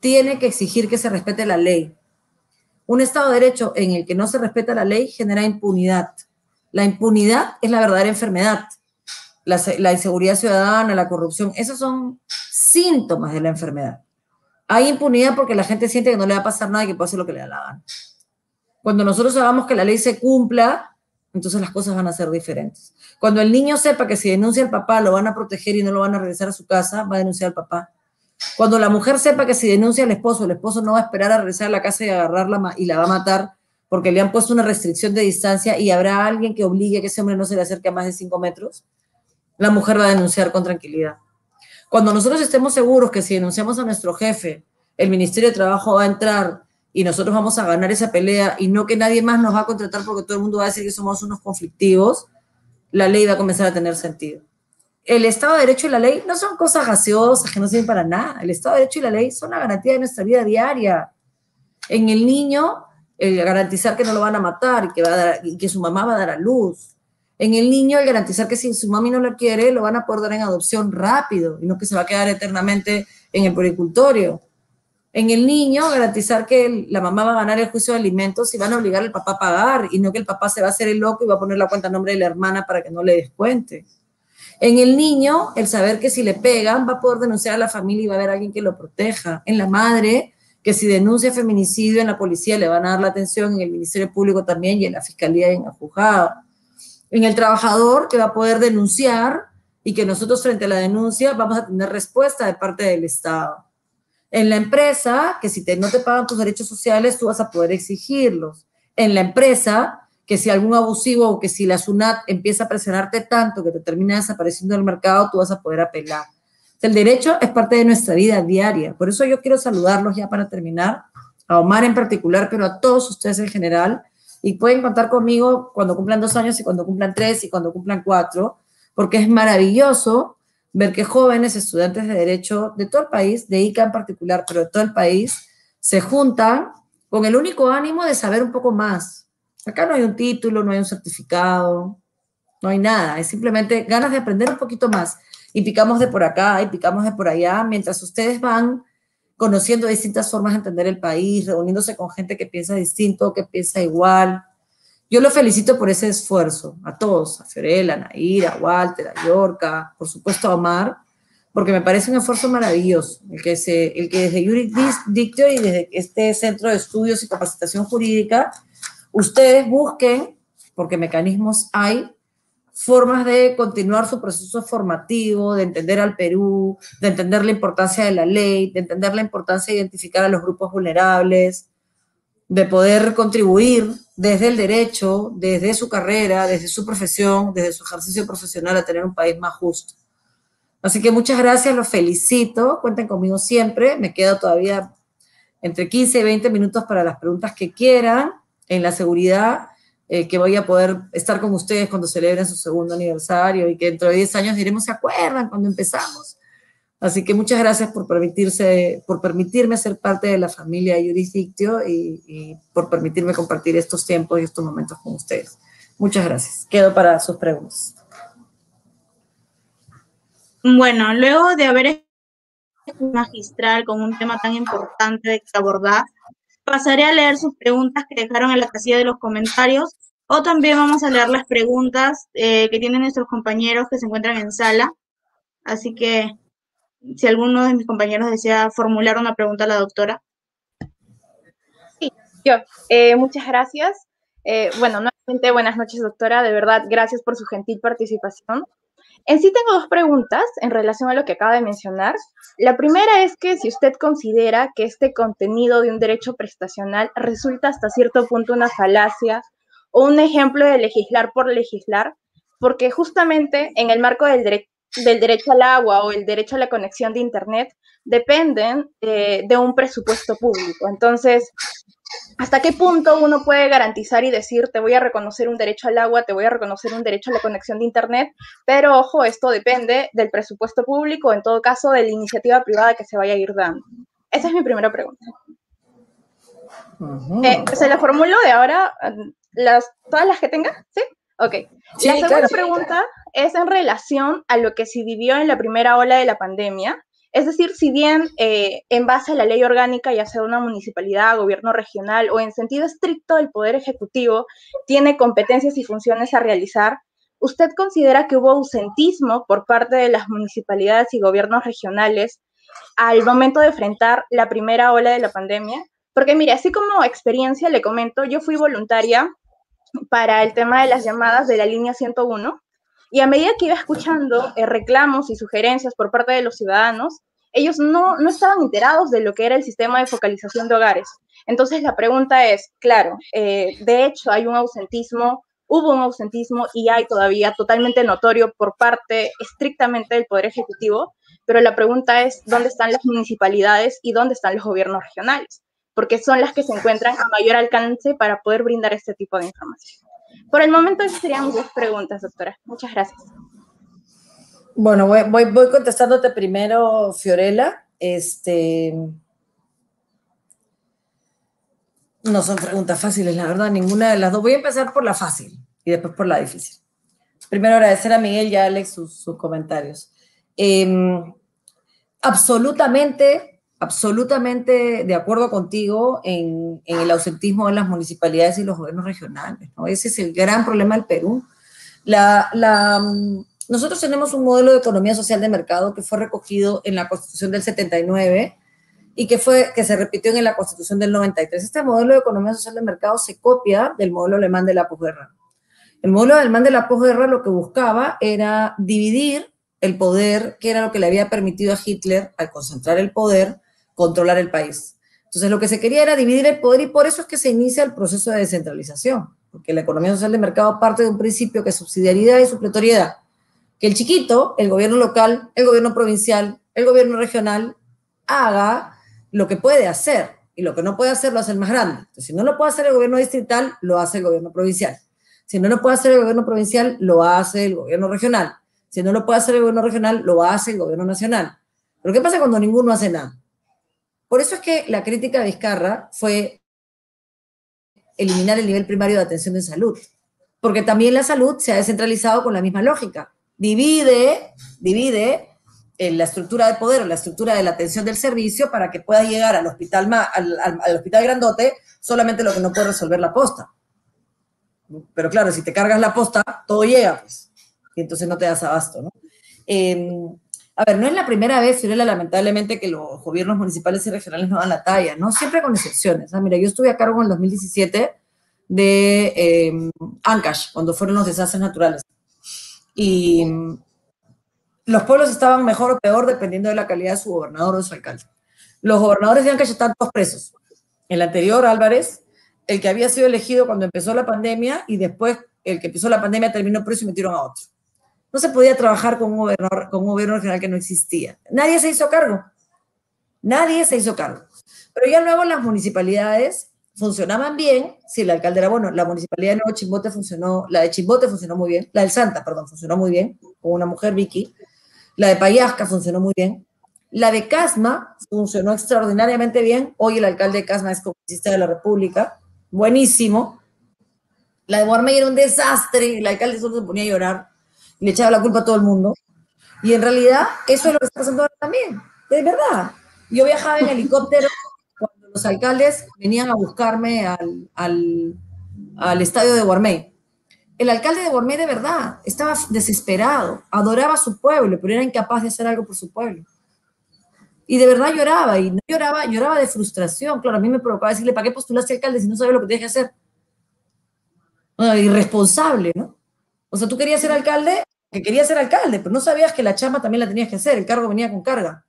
tiene que exigir que se respete la ley. Un Estado de Derecho en el que no se respeta la ley genera impunidad. La impunidad es la verdadera enfermedad la, inseguridad ciudadana, la corrupción, esos son síntomas de la enfermedad. Hay impunidad porque la gente siente que no le va a pasar nada y que puede hacer lo que le da la gana. Cuando nosotros hagamos que la ley se cumpla, entonces las cosas van a ser diferentes. Cuando el niño sepa que si denuncia al papá lo van a proteger y no lo van a regresar a su casa, va a denunciar al papá. Cuando la mujer sepa que si denuncia al esposo, el esposo no va a esperar a regresar a la casa y agarrarla y la va a matar porque le han puesto una restricción de distancia y habrá alguien que obligue a que ese hombre no se le acerque a más de cinco metros, la mujer va a denunciar con tranquilidad. Cuando nosotros estemos seguros que si denunciamos a nuestro jefe, el Ministerio de Trabajo va a entrar y nosotros vamos a ganar esa pelea y no que nadie más nos va a contratar porque todo el mundo va a decir que somos unos conflictivos, la ley va a comenzar a tener sentido. El Estado de Derecho y la ley no son cosas gaseosas que no sirven para nada. El Estado de Derecho y la ley son la garantía de nuestra vida diaria. En el niño, el garantizar que no lo van a matar y que, va y que su mamá va a dar a luz en el niño, el garantizar que si su mami no lo quiere, lo van a poder dar en adopción rápido y no que se va a quedar eternamente en el puricultorio. En el niño, garantizar que la mamá va a ganar el juicio de alimentos y van a obligar al papá a pagar y no que el papá se va a hacer el loco y va a poner la cuenta a nombre de la hermana para que no le descuente. En el niño, el saber que si le pegan va a poder denunciar a la familia y va a haber alguien que lo proteja. En la madre, que si denuncia feminicidio en la policía le van a dar la atención, en el Ministerio Público también y en la Fiscalía y en el juzgado en el trabajador que va a poder denunciar y que nosotros frente a la denuncia vamos a tener respuesta de parte del Estado. En la empresa, que si te, no te pagan tus derechos sociales, tú vas a poder exigirlos. En la empresa, que si algún abusivo o que si la SUNAT empieza a presionarte tanto que te termina desapareciendo del mercado, tú vas a poder apelar. El derecho es parte de nuestra vida diaria. Por eso yo quiero saludarlos ya para terminar, a Omar en particular, pero a todos ustedes en general, y pueden contar conmigo cuando cumplan dos años y cuando cumplan tres y cuando cumplan cuatro, porque es maravilloso ver que jóvenes estudiantes de derecho de todo el país, de ICA en particular, pero de todo el país, se juntan con el único ánimo de saber un poco más. Acá no hay un título, no hay un certificado, no hay nada, es simplemente ganas de aprender un poquito más. Y picamos de por acá y picamos de por allá, mientras ustedes van conociendo distintas formas de entender el país, reuniéndose con gente que piensa distinto, que piensa igual. Yo lo felicito por ese esfuerzo, a todos, a Fiorella, a Nair, a Walter, a Yorka, por supuesto a Omar, porque me parece un esfuerzo maravilloso, el que, se, el que desde Juris Dictio y desde este Centro de Estudios y Capacitación Jurídica, ustedes busquen, porque mecanismos hay, formas de continuar su proceso formativo, de entender al Perú, de entender la importancia de la ley, de entender la importancia de identificar a los grupos vulnerables, de poder contribuir desde el derecho, desde su carrera, desde su profesión, desde su ejercicio profesional a tener un país más justo. Así que muchas gracias, los felicito, cuenten conmigo siempre, me quedo todavía entre 15 y 20 minutos para las preguntas que quieran en la seguridad eh, que voy a poder estar con ustedes cuando celebren su segundo aniversario y que dentro de 10 años diremos, ¿se acuerdan cuando empezamos? Así que muchas gracias por, permitirse, por permitirme ser parte de la familia Jurisdictio y, por permitirme compartir estos tiempos y estos momentos con ustedes. Muchas gracias. Quedo para sus preguntas. Bueno, luego de haber magistral con un tema tan importante de que abordar. Pasaré a leer sus preguntas que dejaron en la casilla de los comentarios o también vamos a leer las preguntas eh, que tienen nuestros compañeros que se encuentran en sala. Así que si alguno de mis compañeros desea formular una pregunta a la doctora. Sí, yo. Eh, muchas gracias. Eh, bueno, nuevamente buenas noches, doctora. De verdad, gracias por su gentil participación. En sí tengo dos preguntas en relación a lo que acaba de mencionar. La primera es que si usted considera que este contenido de un derecho prestacional resulta hasta cierto punto una falacia o un ejemplo de legislar por legislar, porque justamente en el marco del, del derecho al agua o el derecho a la conexión de Internet dependen eh, de un presupuesto público. Entonces, ¿hasta qué punto uno puede garantizar y decir, te voy a reconocer un derecho al agua, te voy a reconocer un derecho a la conexión de Internet? Pero ojo, esto depende del presupuesto público, en todo caso, de la iniciativa privada que se vaya a ir dando. Esa es mi primera pregunta. Eh, se la formulo de ahora las, todas las que tenga, ¿sí? Ok. la segunda pregunta es en relación a lo que se vivió en la primera ola de la pandemia. Es decir, si bien eh, en base a la ley orgánica, ya sea una municipalidad, gobierno regional o en sentido estricto el Poder Ejecutivo tiene competencias y funciones a realizar, ¿usted considera que hubo ausentismo por parte de las municipalidades y gobiernos regionales al momento de enfrentar la primera ola de la pandemia? Porque mire, así como experiencia le comento, yo fui voluntaria para el tema de las llamadas de la línea 101 y a medida que iba escuchando eh, reclamos y sugerencias por parte de los ciudadanos, ellos no, no estaban enterados de lo que era el sistema de focalización de hogares. Entonces la pregunta es, claro, eh, de hecho hay un ausentismo, hubo un ausentismo y hay todavía totalmente notorio por parte estrictamente del Poder Ejecutivo, pero la pregunta es, ¿dónde están las municipalidades y dónde están los gobiernos regionales? porque son las que se encuentran a mayor alcance para poder brindar este tipo de información. Por el momento, serían dos preguntas, doctora. Muchas gracias. Bueno, voy, voy, contestándote primero, Fiorella. Este, no son preguntas fáciles, la verdad, ninguna de las dos. Voy a empezar por la fácil y después por la difícil. Primero agradecer a Miguel y a Alex sus, comentarios. Em, absolutamente absolutamente de acuerdo contigo en, el ausentismo en las municipalidades y los gobiernos regionales. ¿no? Ese es el gran problema del Perú. La, la, mm, nosotros tenemos un modelo de economía social de mercado que fue recogido en la Constitución del 79 y que, fue, que se repitió en la Constitución del 93. Este modelo de economía social de mercado se copia del modelo alemán de la posguerra. El modelo alemán de la posguerra lo que buscaba era dividir el poder, que era lo que le había permitido a Hitler, al concentrar el poder, controlar el país. Entonces, lo que se quería era dividir el poder y por eso es que se inicia el proceso de descentralización, porque la economía social de mercado parte de un principio que es subsidiariedad y supletoriedad, que el chiquito, el gobierno local, el gobierno provincial, el gobierno regional, haga lo que puede hacer y lo que no puede hacer lo hace el más grande. Entonces, si no lo puede hacer el gobierno distrital, lo hace el gobierno provincial. Si no lo puede hacer el gobierno provincial, lo hace el gobierno regional. Si no lo puede hacer el gobierno regional, lo hace el gobierno nacional. Pero ¿qué pasa cuando ninguno hace nada? Por eso es que la crítica de Vizcarra fue eliminar el nivel primario de atención de salud, porque también la salud se ha descentralizado con la misma lógica. Divide, divide en la estructura de poder o la estructura de la atención del servicio para que pueda llegar al hospital, al, hospital grandote solamente lo que no puede resolver la posta. Pero claro, si te cargas la posta, todo llega, pues, y entonces no te das abasto, ¿no? Em, a ver, no es la primera vez, Fiorella, lamentablemente, que los gobiernos municipales y regionales no dan la talla, ¿no? Siempre con excepciones. Ah, mira, yo estuve a cargo en el 2017 de eh, cuando fueron los desastres naturales. Y los pueblos estaban mejor o peor dependiendo de la calidad de su gobernador o de su alcalde. Los gobernadores de Ancash están todos presos. El anterior, Álvarez, el que había sido elegido cuando empezó la pandemia y después el que empezó la pandemia terminó preso y metieron a otro. No se podía trabajar con un, gobernador, con gobierno regional que no existía. Nadie se hizo cargo. Nadie se hizo cargo. Pero ya luego las municipalidades funcionaban bien. Si el alcalde era bueno, la municipalidad de Nuevo Chimbote funcionó, la de Chimbote funcionó muy bien, la del Santa, perdón, funcionó muy bien, con una mujer, Vicky. La de Payasca funcionó muy bien. La de Casma funcionó extraordinariamente bien. Hoy el alcalde de Casma es congresista de la República. Buenísimo. La de Guarmey era un desastre. El alcalde solo se ponía a llorar le echaba la culpa a todo el mundo. Y en realidad eso es lo que está pasando ahora también. De verdad. Yo viajaba en helicóptero cuando los alcaldes venían a buscarme al, al, al estadio de Guarmey. El alcalde de Guarmey de verdad estaba desesperado, adoraba a su pueblo, pero era incapaz de hacer algo por su pueblo. Y de verdad lloraba, y no lloraba, lloraba de frustración. Claro, a mí me provocaba decirle, ¿para qué postulaste alcalde si no sabes lo que tienes que hacer? irresponsable, ¿no? O sea, tú querías ser alcalde, que querías ser alcalde, pero no sabías que la chamba también la tenías que hacer, el cargo venía con carga.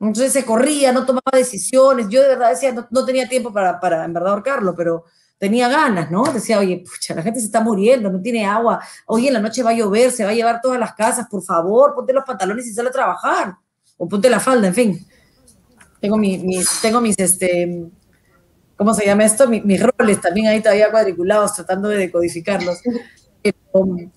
Entonces se corría, no tomaba decisiones. Yo de verdad decía, no, tenía tiempo para, en verdad, ahorcarlo, pero tenía ganas, ¿no? Decía, oye, pucha, la gente se está muriendo, no tiene agua. Oye, en la noche va a llover, se va a llevar todas las casas, por favor, ponte los pantalones y sale a trabajar. O ponte la falda, en fin. Tengo, mis, tengo mis, este, ¿cómo se llama esto? Mis, roles también ahí todavía cuadriculados, tratando de decodificarlos.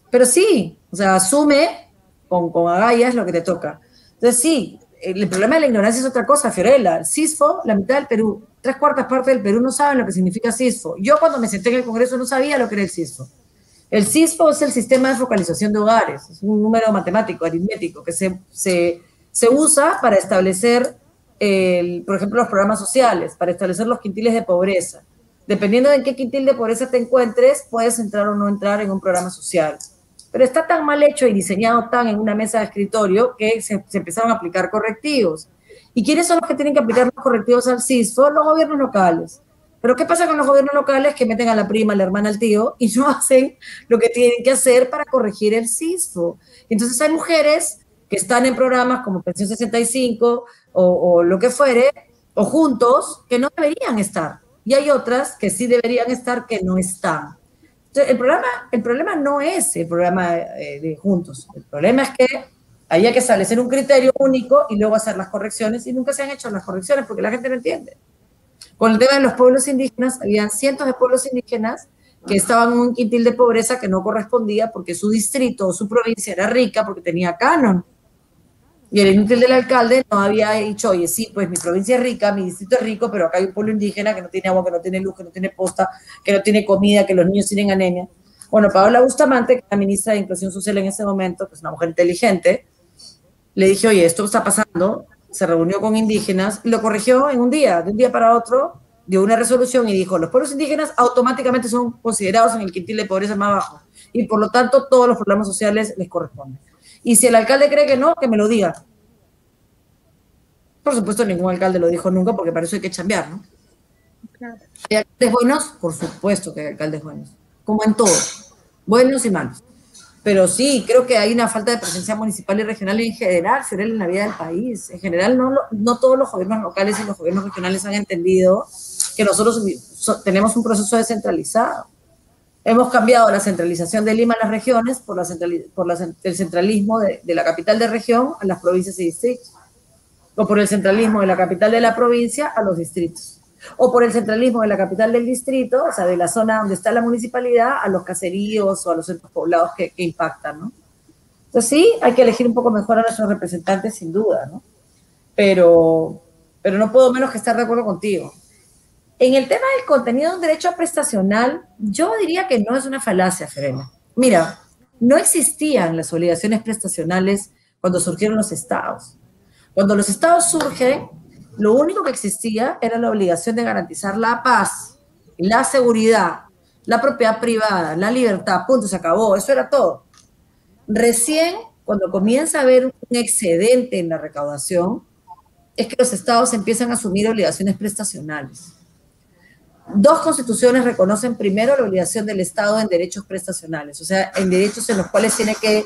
Pero, sí, o sea, asume con, con agallas lo que te toca. Entonces sí, el problema de la ignorancia es otra cosa, Fiorella. El CISFO, la mitad del Perú, tres cuartas partes del Perú no saben lo que significa CISFO. Yo cuando me senté en el Congreso no sabía lo que era el CISFO. El CISFO es el sistema de focalización de hogares, es un número matemático, aritmético, que se, se, se usa para establecer, el, por ejemplo, los programas sociales, para establecer los quintiles de pobreza. Dependiendo de en qué quintil de pobreza te encuentres, puedes entrar o no entrar en un programa social pero está tan mal hecho y diseñado tan en una mesa de escritorio que se, empezaron a aplicar correctivos. ¿Y quiénes son los que tienen que aplicar los correctivos al CISFO? Los gobiernos locales. Pero ¿qué pasa con los gobiernos locales que meten a la prima, a la hermana, al tío y no [LAUGHS] hacen lo que tienen que hacer para corregir el CISFO? Entonces hay mujeres que están en programas como Pensión 65 o, lo que fuere, o juntos, que no deberían estar. Y hay otras que sí deberían estar que no están el, problema, el problema no es el programa eh, de juntos, el problema es que había que establecer un criterio único y luego hacer las correcciones y nunca se han hecho las correcciones porque la gente no entiende. Con el tema de los pueblos indígenas, había cientos de pueblos indígenas que estaban en un quintil de pobreza que no correspondía porque su distrito o su provincia era rica porque tenía canon. Y el inútil del alcalde no había dicho, oye, sí, pues mi provincia es rica, mi distrito es rico, pero acá hay un pueblo indígena que no tiene agua, que no tiene luz, que no tiene posta, que no tiene comida, que los niños tienen anemia. Bueno, Paola Bustamante, que es la ministra de Inclusión Social en ese momento, que es una mujer inteligente, le dije, oye, esto está pasando, se reunió con indígenas lo corrigió en un día, de un día para otro, dio una resolución y dijo, los pueblos indígenas automáticamente son considerados en el quintil de pobreza más bajo y por lo tanto todos los problemas sociales les corresponden. Y si el alcalde cree que no, que me lo diga. Por supuesto, ningún alcalde lo dijo nunca porque para eso hay que chambear, ¿no? Claro. ¿Hay alcaldes buenos? Por supuesto que hay alcaldes buenos. Como en todo. Buenos y malos. Pero sí, creo que hay una falta de presencia municipal y regional en general, en la vida del país. En general, no, no todos los gobiernos locales y los gobiernos regionales han entendido que nosotros tenemos un proceso descentralizado. Hemos cambiado la centralización de Lima a las regiones por, la por el centralismo de, la capital de región a las provincias y distritos, o por el centralismo de la capital de la provincia a los distritos, o por el centralismo de la capital del distrito, o sea, de la zona donde está la municipalidad, a los caseríos o a los centros poblados que, que impactan, ¿no? Entonces sí, hay que elegir un poco mejor a nuestros representantes, sin duda, ¿no? Pero, pero no puedo menos que estar de acuerdo contigo. En el tema del contenido de un derecho prestacional, yo diría que no es una falacia, Ferena. Mira, no existían las obligaciones prestacionales cuando surgieron los estados. Cuando los estados surgen, lo único que existía era la obligación de garantizar la paz, la seguridad, la propiedad privada, la libertad, punto, se acabó, eso era todo. Recién, cuando comienza a haber un excedente en la recaudación, es que los estados empiezan a asumir obligaciones prestacionales. Dos constituciones reconocen primero la obligación del Estado en derechos prestacionales, o sea, en derechos en los cuales tiene que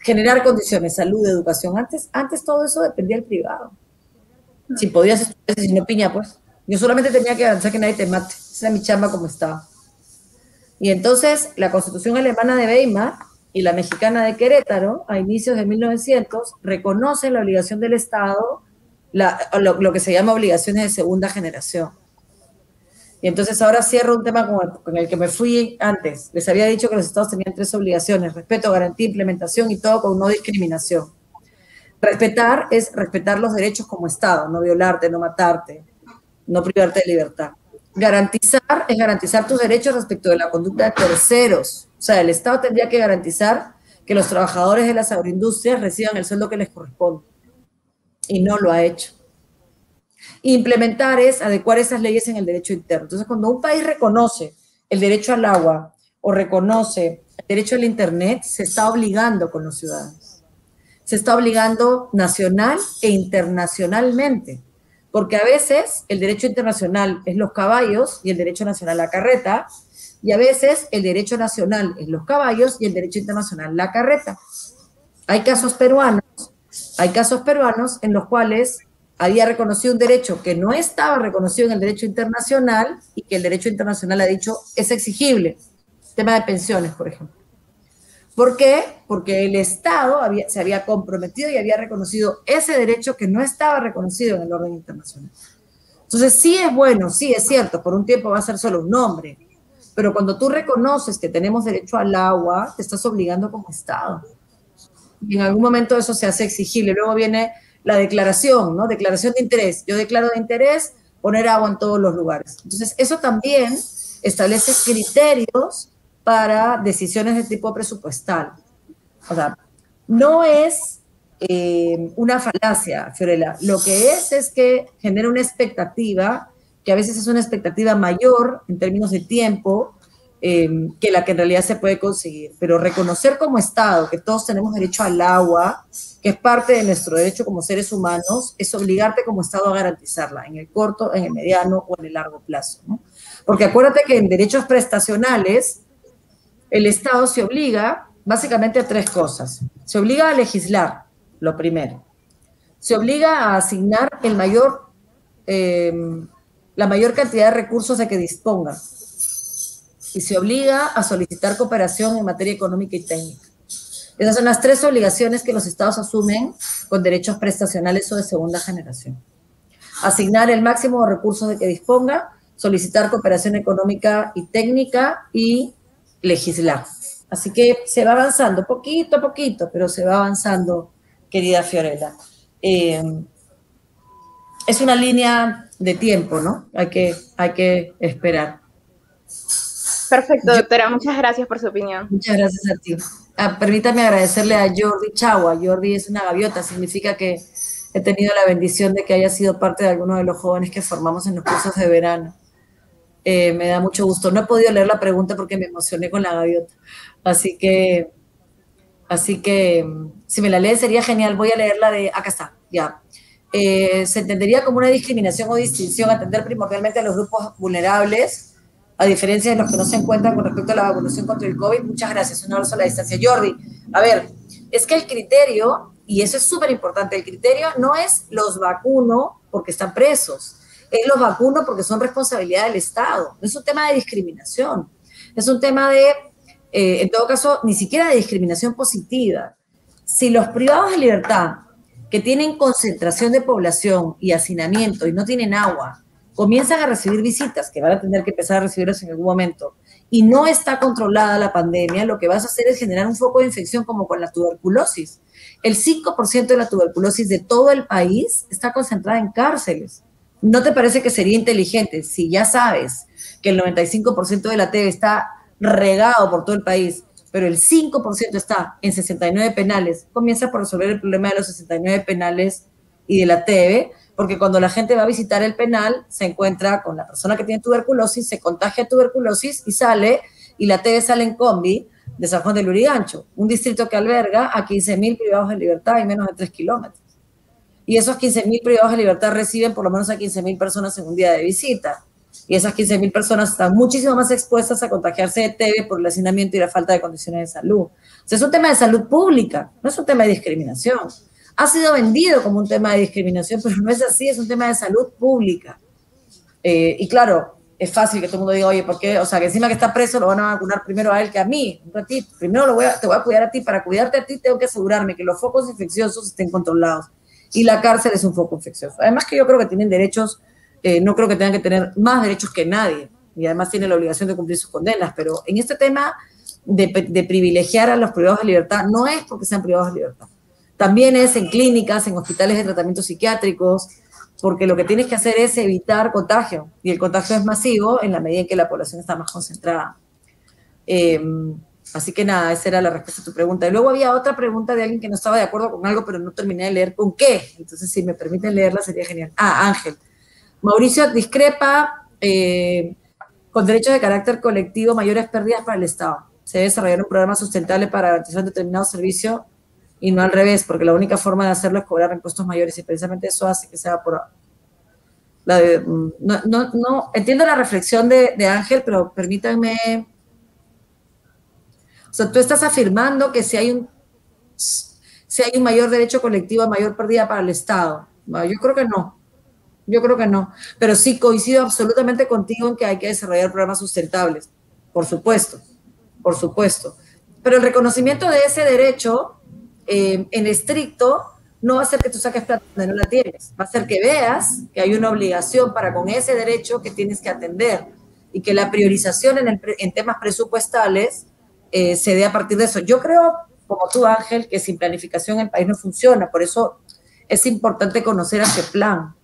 generar condiciones, salud, educación. Antes, antes todo eso dependía del privado. Si podías si no piña, pues. Yo solamente tenía que avanzar que nadie te mate. Esa era mi chamba como estaba. Y entonces la constitución alemana de Weimar y la mexicana de Querétaro, a inicios de 1900, reconocen la obligación del Estado, lo que se llama obligaciones de segunda generación. Y entonces ahora cierro un tema con el, que me fui antes. Les había dicho que los estados tenían tres obligaciones, respeto, garantía, implementación y todo con no discriminación. Respetar es respetar los derechos como Estado, no violarte, no matarte, no privarte de libertad. Garantizar es garantizar tus derechos respecto de la conducta de terceros. O sea, el Estado tendría que garantizar que los trabajadores de las agroindustrias reciban el sueldo que les corresponde. y no lo ha hecho. Implementar es adecuar esas leyes en el derecho interno. Entonces, cuando un país reconoce el derecho al agua o reconoce el derecho al Internet, se está obligando con los ciudadanos. Se está obligando nacional e internacionalmente. Porque a veces el derecho internacional es los caballos y el derecho nacional la carreta, y a veces el derecho nacional es los caballos y el derecho internacional la carreta. Hay casos peruanos, hay casos peruanos en los cuales había reconocido un derecho que no estaba reconocido en el derecho internacional y que el derecho internacional ha dicho es exigible. Tema de pensiones, por ejemplo. ¿Por qué? Porque el Estado había, se había comprometido y había reconocido ese derecho que no estaba reconocido en el orden internacional. Entonces, sí es bueno, sí es cierto, por un tiempo va a ser solo un nombre, pero cuando tú reconoces que tenemos derecho al agua, te estás obligando como Estado. Y en algún momento eso se hace exigible. Luego viene la declaración, ¿no? Declaración de interés. Yo declaro de interés poner agua en todos los lugares. Entonces, eso también establece criterios para decisiones de tipo presupuestal. O sea, no es eh, una falacia, Fiorella. Lo que es es que genera una expectativa, que a veces es una expectativa mayor en términos de tiempo, eh, que la que en realidad se puede conseguir. Pero reconocer como Estado que todos tenemos derecho al agua, que es parte de nuestro derecho como seres humanos, es obligarte como Estado a garantizarla en el corto, en el mediano o en el largo plazo. Porque acuérdate que en derechos prestacionales, el Estado se obliga básicamente a tres cosas. Se obliga a legislar, lo primero. Se obliga a asignar eh, la mayor cantidad de recursos de que disponga y se obliga a solicitar cooperación en materia económica y técnica. Esas son las tres obligaciones que los estados asumen con derechos prestacionales o de segunda generación. Asignar el máximo de recursos de que disponga, solicitar cooperación económica y técnica y legislar. Así que se va avanzando poquito a poquito, pero se va avanzando, querida Fiorella. Eh, es una línea de tiempo, ¿no? Hay que, hay que esperar. Perfecto, doctora. Muchas gracias por su opinión. Muchas gracias a ti. Ah, permítame agradecerle a Jordi Chagua. Jordi es una gaviota, significa que he tenido la bendición de que haya sido parte de alguno de los jóvenes que formamos en los cursos de verano. Eh, me da mucho gusto. No he podido leer la pregunta porque me emocioné con la gaviota. Así que, así que, si me la lee sería genial. Voy a leerla de, acá está, ya. Eh, se entendería como una discriminación o distinción atender primordialmente a los grupos vulnerables a diferencia de los que no se encuentran con respecto a la vacunación contra el COVID. Muchas gracias. Un abrazo a la distancia. Jordi, a ver, es que el criterio, y eso es súper importante, el criterio no es los vacuno porque están presos, es los vacuno porque son responsabilidad del Estado. No es un tema de discriminación, es un tema de, eh, en todo caso, ni siquiera de discriminación positiva. Si los privados de libertad que tienen concentración de población y hacinamiento y no tienen agua, comienzan a recibir visitas, que van a tener que empezar a recibirlas en algún momento, y no está controlada la pandemia, lo que vas a hacer es generar un foco de infección como con la tuberculosis. El 5% de la tuberculosis de todo el país está concentrada en cárceles. ¿No te parece que sería inteligente si ya sabes que el 95% de la TV está regado por todo el país, pero el 5% está en 69 penales, comienza por resolver el problema de los 69 penales y de la TV, porque cuando la gente va a visitar el penal, se encuentra con la persona que tiene tuberculosis, se contagia tuberculosis y sale, y la TV sale en combi de San Juan del Lurigancho, un distrito que alberga a 15.000 privados de libertad y menos de 3 kilómetros. Y esos 15.000 privados de libertad reciben por lo menos a 15.000 personas en un día de visita. Y esas 15.000 personas están muchísimo más expuestas a contagiarse de TV por el hacinamiento y la falta de condiciones de salud. O sea, es un tema de salud pública, no es un tema de discriminación ha sido vendido como un tema de discriminación, pero no es así, es un tema de salud pública. Eh, y claro, es fácil que todo el mundo diga, oye, ¿por qué? O sea, que encima que está preso lo van a vacunar primero a él que a mí, a ti. Primero lo voy a, te voy a cuidar a ti. Para cuidarte a ti tengo que asegurarme que los focos infecciosos estén controlados. Y la cárcel es un foco infeccioso. Además que yo creo que tienen derechos, eh, no creo que tengan que tener más derechos que nadie. Y además tienen la obligación de cumplir sus condenas. Pero en este tema de, de privilegiar a los privados de libertad, no es porque sean privados de libertad también es en clínicas, en hospitales de tratamiento psiquiátricos, porque lo que tienes que hacer es evitar contagio. Y el contagio es masivo en la medida en que la población está más concentrada. Eh, Así que nada, esa era la respuesta a tu pregunta. Y luego había otra pregunta de alguien que no estaba de acuerdo con algo, pero no terminé de leer con qué. Entonces, si me permiten leerla, sería genial. Ah, Ángel. Mauricio discrepa eh, con derechos de carácter colectivo, mayores pérdidas para el Estado. Se debe desarrollar un programa sustentable para garantizar un determinado servicio y no al revés, porque la única forma de hacerlo es cobrar impuestos mayores y precisamente eso hace que sea por... Mm, no, no, no, entiendo la reflexión de Ángel, pero permítanme o sea, tú estás afirmando que si hay un, si hay un mayor derecho colectivo, mayor pérdida para el Estado. yo creo que no. Yo creo que no. Pero sí coincido absolutamente contigo en que hay que desarrollar programas sustentables. Por supuesto. Por supuesto. Pero el reconocimiento de ese derecho eh, en estricto no va a hacer que tú saques plata donde no la tienes. Va a hacer que veas que hay una obligación para con ese derecho que tienes que atender y que la priorización en, en temas presupuestales eh, se dé a partir de eso. Yo creo, como tú, Ángel, que sin planificación el país no funciona. Por eso es importante conocer a CEPLAN.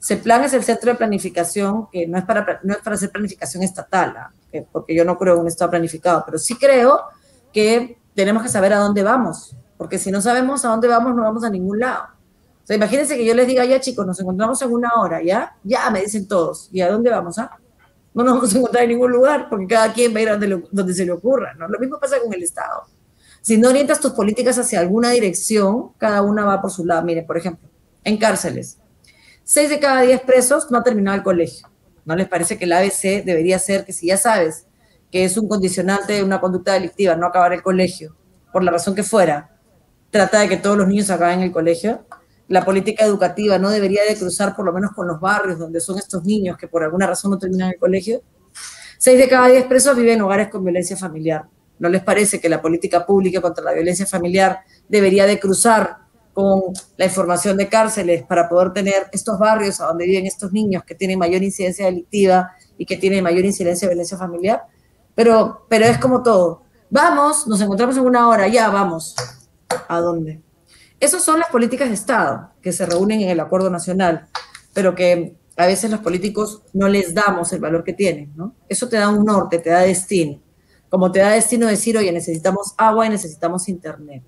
CEPLAN es el centro de planificación que no es para, no es para hacer planificación estatal, ¿ah? porque yo no creo en un estado planificado, pero sí creo que tenemos que saber a dónde vamos, porque si no sabemos a dónde vamos, no vamos a ningún lado. O sea, imagínense que yo les diga, ya chicos, nos encontramos en una hora, ¿ya? Ya, me dicen todos. ¿Y a dónde vamos? Ah? no nos vamos a encontrar en ningún lugar porque cada quien va a ir donde, donde se le ocurra. Lo mismo pasa con el Estado. Si no orientas tus políticas hacia alguna dirección, cada una va por su lado. Mire, por ejemplo, en cárceles, seis de cada diez presos no han terminado el colegio. ¿No les parece que el ABC debería ser que si ya sabes que es un condicionante de una conducta delictiva no acabar el colegio, por la razón que fuera, trata de que todos los niños acaben el colegio? la política educativa no debería de cruzar por lo menos con los barrios donde son estos niños que por alguna razón no terminan el colegio. Seis de cada diez presos viven en hogares con violencia familiar. ¿No les parece que la política pública contra la violencia familiar debería de cruzar con la información de cárceles para poder tener estos barrios a donde viven estos niños que tienen mayor incidencia delictiva y que tienen mayor incidencia de violencia familiar? Pero, pero es como todo. Vamos, nos encontramos en una hora, ya vamos. ¿A dónde? Esas son las políticas de Estado que se reúnen en el acuerdo nacional, pero que a veces los políticos no les damos el valor que tienen, ¿no? Eso te da un norte, te da destino. Como te da destino decir, oye, necesitamos agua y necesitamos internet.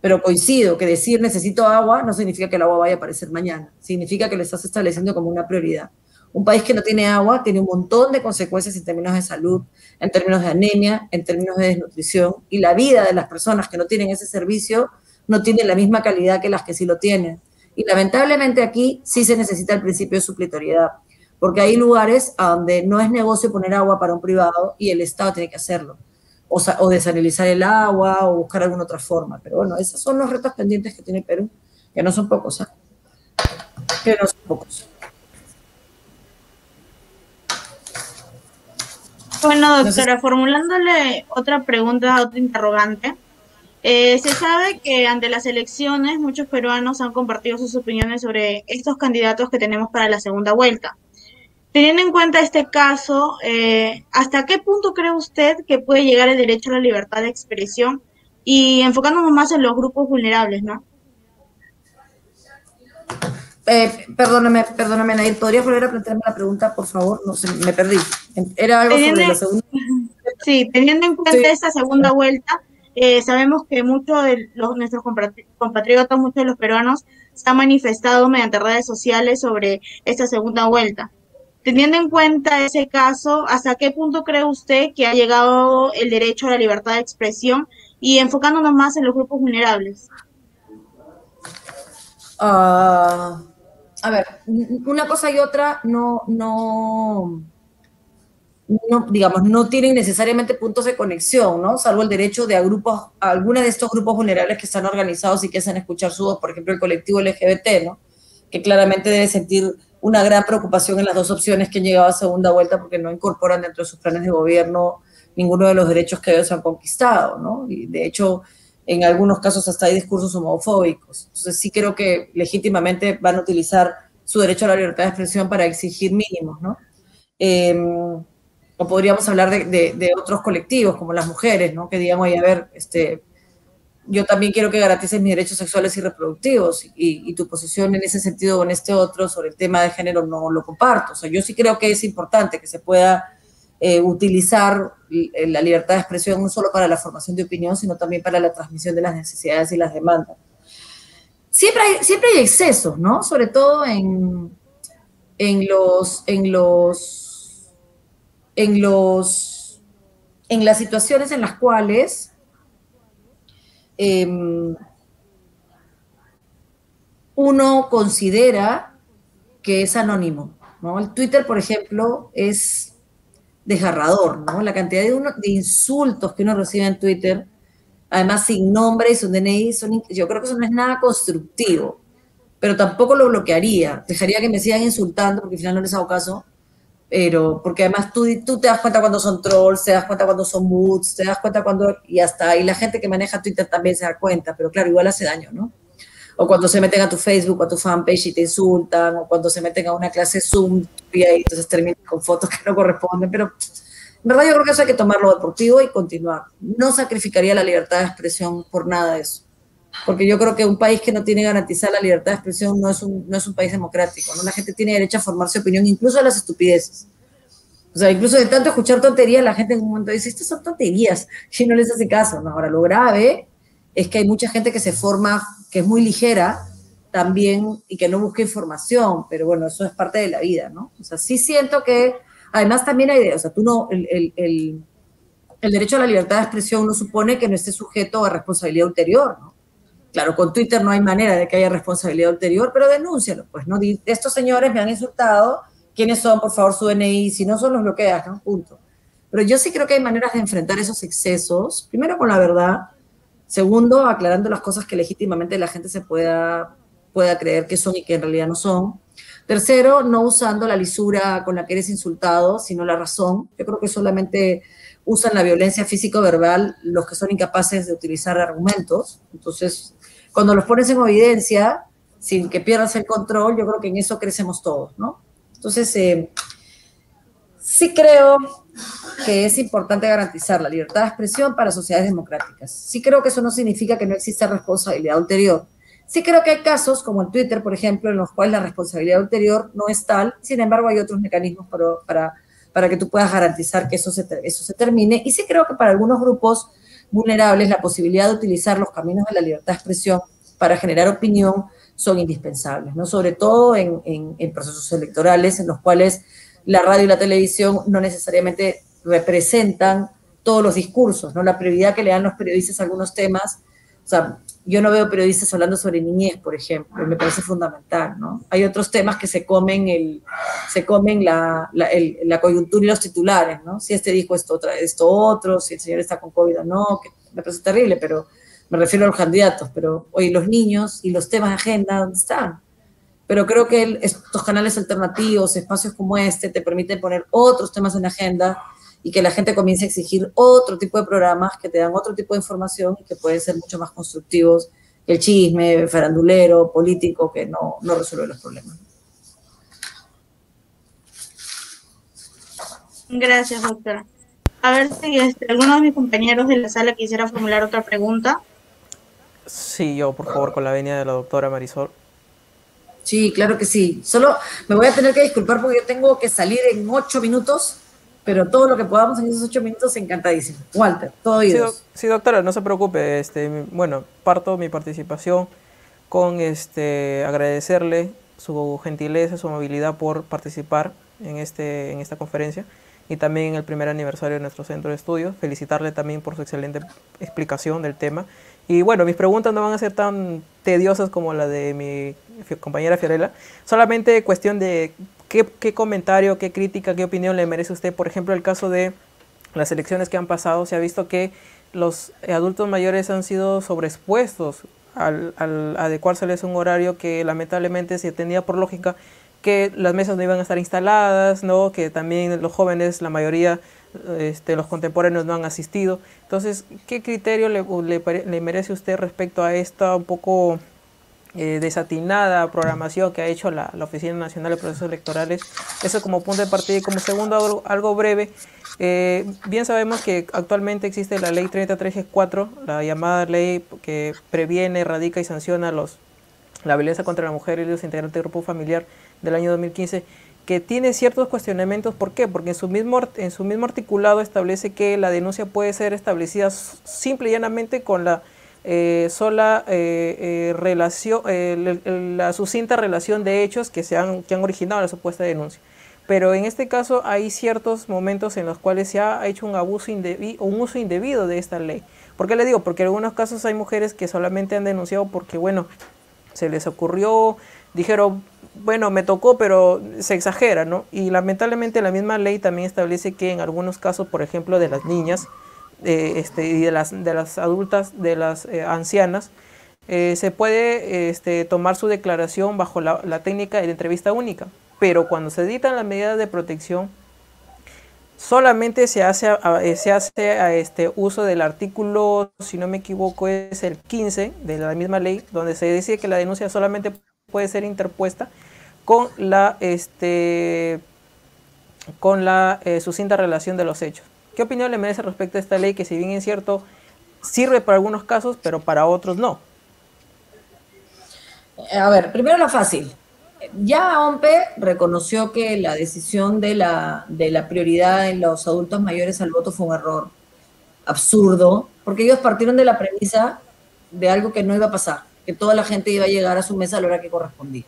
Pero coincido que decir necesito agua no significa que el agua vaya a aparecer mañana, significa que lo estás estableciendo como una prioridad. Un país que no tiene agua tiene un montón de consecuencias en términos de salud, en términos de anemia, en términos de desnutrición, y la vida de las personas que no tienen ese servicio no tienen la misma calidad que las que sí lo tienen. Y lamentablemente aquí sí se necesita el principio de suplitoriedad, porque hay lugares donde no es negocio poner agua para un privado y el Estado tiene que hacerlo, o, o desalinizar el agua o buscar alguna otra forma. Pero bueno, esos son los retos pendientes que tiene Perú, que no son pocos, ¿eh? que no son pocos. Bueno, doctora, formulándole otra pregunta, otra interrogante. Eh, se sabe que ante las elecciones muchos peruanos han compartido sus opiniones sobre estos candidatos que tenemos para la segunda vuelta. Teniendo en cuenta este caso, eh, ¿hasta qué punto cree usted que puede llegar el derecho a la libertad de expresión? Y enfocándonos más en los grupos vulnerables, ¿no? Eh, perdóname, perdóname, Nair, ¿podrías volver a plantearme la pregunta, por favor? No sé, me perdí. Era algo sobre la segunda. [LAUGHS] Sí, teniendo en cuenta esta segunda vuelta, eh, sabemos que muchos de los, nuestros compatriotas, muchos de los peruanos, se han manifestado mediante redes sociales sobre esta segunda vuelta. Teniendo en cuenta ese caso, ¿hasta qué punto cree usted que ha llegado el derecho a la libertad de expresión y enfocándonos más en los grupos vulnerables? Ah, a ver, una cosa y otra no, no, digamos, no tienen necesariamente puntos de conexión, ¿no? Salvo el derecho de a grupos, algunos de estos grupos vulnerables que están organizados y que hacen escuchar su voz, por ejemplo, el colectivo LGBT, ¿no? Que claramente debe sentir una gran preocupación en las dos opciones que han llegado a segunda vuelta porque no incorporan dentro de sus planes de gobierno ninguno de los derechos que ellos han conquistado, ¿no? Y de hecho, en algunos casos hasta hay discursos homofóbicos. Entonces sí creo que legítimamente van a utilizar su derecho a la libertad de expresión para exigir mínimos, ¿no? Eh, o podríamos hablar de, otros colectivos, como las mujeres, ¿no? Que digamos, a ver, este, yo también quiero que garantices mis derechos sexuales y reproductivos, y, tu posición en ese sentido o en este otro sobre el tema de género no lo comparto. O sea, yo sí creo que es importante que se pueda eh, utilizar la libertad de expresión no solo para la formación de opinión, sino también para la transmisión de las necesidades y las demandas. Siempre hay, siempre hay excesos, ¿no? Sobre todo en, en los, en los, en los, en las situaciones en las cuales em, uno considera que es anónimo. ¿no? El Twitter, por ejemplo, es desgarrador, ¿no? La cantidad de, de insultos que uno recibe en Twitter, además sin nombre y sin DNI, son, yo creo que eso no es nada constructivo, pero tampoco lo bloquearía. Dejaría que me sigan insultando, porque al final no les hago caso, pero porque además tú, tú te das cuenta cuando son trolls, te das cuenta cuando son boots, te das cuenta cuando, y hasta ahí la gente que maneja Twitter también se da cuenta, pero claro, igual hace daño, ¿no? O cuando se meten a tu Facebook a tu fanpage y te insultan, o cuando se meten a una clase Zoom y ahí entonces terminan con fotos que no corresponden, pero en verdad yo creo que eso hay que tomarlo deportivo y continuar. No sacrificaría la libertad de expresión por nada de eso, porque yo creo que un país que no tiene garantizada la libertad de expresión no es un, no es un país democrático, ¿no? La gente tiene derecho a formarse opinión, incluso de las estupideces. O sea, incluso de tanto escuchar tonterías, la gente en un momento dice, estas son tonterías, [LAUGHS] y no les hace caso. ¿no? Ahora, lo grave es que hay mucha gente que se forma, que es muy ligera también y que no busca información, pero bueno, eso es parte de la vida, ¿no? O sea, sí siento que, además también hay, o sea, tú no, el, el, el, derecho a la libertad de expresión no supone que no esté sujeto a responsabilidad ulterior, ¿no? Claro, con Twitter no hay manera de que haya responsabilidad ulterior, pero denúncialo, pues, ¿no? Estos señores me han insultado, ¿quiénes son? Por favor, su DNI, si no son los bloqueas. Punto. Pero yo sí creo que hay maneras de enfrentar esos excesos, primero con la verdad, Segundo, aclarando las cosas que legítimamente la gente se pueda, pueda creer que son y que en realidad no son. Tercero, no usando la lisura con la que eres insultado, sino la razón. Yo creo que solamente usan la violencia físico-verbal los que son incapaces de utilizar argumentos. Entonces, cuando los pones en evidencia, sin que pierdas el control, yo creo que en eso crecemos todos, ¿no? Entonces, eh, sí creo que es importante garantizar la libertad de expresión para sociedades democráticas. Sí creo que eso no significa que no exista responsabilidad ulterior. Sí creo que hay casos, como el Twitter, por ejemplo, en los cuales la responsabilidad ulterior no es tal, sin embargo hay otros mecanismos para, para, para que tú puedas garantizar que eso se, eso se termine. Y sí creo que para algunos grupos vulnerables la posibilidad de utilizar los caminos de la libertad de expresión para generar opinión son indispensables, ¿no? sobre todo en, en, en procesos electorales en los cuales la radio y la televisión no necesariamente representan todos los discursos, ¿no? La prioridad que le dan los periodistas a algunos temas, o sea, yo no veo periodistas hablando sobre niñez, por ejemplo, me parece fundamental, ¿no? Hay otros temas que se comen, el, se comen la, la, la coyuntura y los titulares, ¿no? Si este dijo esto, otra, esto otro, si el señor está con COVID o no, que me parece terrible, pero me refiero a los candidatos, pero hoy los niños y los temas de agenda, ¿dónde están? Pero creo que estos canales alternativos, espacios como este, te permiten poner otros temas en la agenda y que la gente comience a exigir otro tipo de programas que te dan otro tipo de información y que pueden ser mucho más constructivos que el chisme farandulero, político, que no, no resuelve los problemas. Gracias, doctora. A ver si este, alguno de mis compañeros de la sala quisiera formular otra pregunta. Sí, yo, por favor, con la venia de la doctora Marisol. Sí, claro que sí. Solo me voy a tener que disculpar porque yo tengo que salir en ocho minutos, pero todo lo que podamos en esos ocho minutos, encantadísimo. Walter, todo. Sí, sí, doctora, no se preocupe. Este, bueno, parto mi participación con este, agradecerle su gentileza, su amabilidad por participar en, este, en esta conferencia y también en el primer aniversario de nuestro centro de estudios. Felicitarle también por su excelente explicación del tema y bueno, mis preguntas no van a ser tan tediosas como la de mi compañera Fiorella. Solamente cuestión de qué, qué, comentario, qué crítica, qué opinión le merece usted. Por ejemplo, el caso de las elecciones que han pasado, se ha visto que los adultos mayores han sido sobreexpuestos al, al adecuárseles un horario que lamentablemente se tenía por lógica que las mesas no iban a estar instaladas, ¿no? que también los jóvenes, la mayoría este, los contemporáneos no han asistido. Entonces, ¿qué criterio le, le, merece usted respecto a esta un poco eh, desatinada programación que ha hecho la, la, Oficina Nacional de Procesos Electorales? Eso como punto de partida. Y como segundo, algo, breve, eh, bien sabemos que actualmente existe la ley 33G4, la llamada ley que previene, erradica y sanciona los, la violencia contra la mujer y los integrantes del grupo familiar del año 2015 que tiene ciertos cuestionamientos. ¿Por qué? Porque en su, mismo, en su mismo articulado establece que la denuncia puede ser establecida simple y llanamente con la eh, sola eh, eh, relación, la sucinta relación de hechos que, se han, que han originado la supuesta denuncia. Pero en este caso hay ciertos momentos en los cuales se ha hecho un abuso indebido, un uso indebido de esta ley. ¿Por qué le digo? Porque en algunos casos hay mujeres que solamente han denunciado porque, bueno, se les ocurrió, dijeron, bueno, me tocó, pero se exagera, ¿no? Y lamentablemente la misma ley también establece que en algunos casos, por ejemplo, de las niñas eh, este, y de las, de las adultas, de las eh, ancianas, eh, se puede este, tomar su declaración bajo la, técnica de la entrevista única. Pero cuando se editan las medidas de protección, solamente se hace, se hace este uso del artículo, si no me equivoco, es el 15 de la misma ley, donde se dice que la denuncia solamente puede ser interpuesta con la, este, con la eh, sucinta relación de los hechos. ¿Qué opinión le merece respecto a esta ley que si bien es cierto sirve para algunos casos, pero para otros no? A ver, primero lo fácil. Ya OMPE reconoció que la decisión de la, de la prioridad en los adultos mayores al voto fue un error absurdo, porque ellos partieron de la premisa de algo que no iba a pasar que toda la gente iba a llegar a su mesa a la hora que correspondía.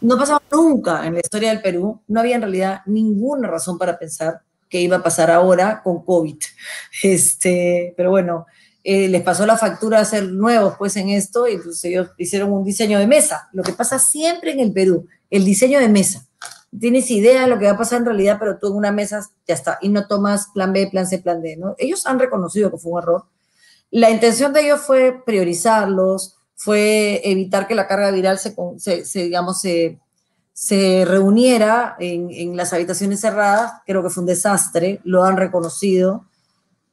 No pasaba nunca en la historia del Perú, no había en realidad ninguna razón para pensar que iba a pasar ahora con COVID. [LAUGHS] Este, pero bueno, eh, les pasó la factura a ser nuevos pues en esto y pues ellos hicieron un diseño de mesa. Lo que pasa siempre en el Perú, el diseño de mesa. Tienes idea de lo que va a pasar en realidad, pero tú en una mesa ya está y no tomas plan B, plan C, plan D. ¿no? Ellos han reconocido que fue un error. La intención de ellos fue priorizarlos, fue evitar que la carga viral se, se, digamos, se, se reuniera en, en, las habitaciones cerradas. Creo que fue un desastre, lo han reconocido.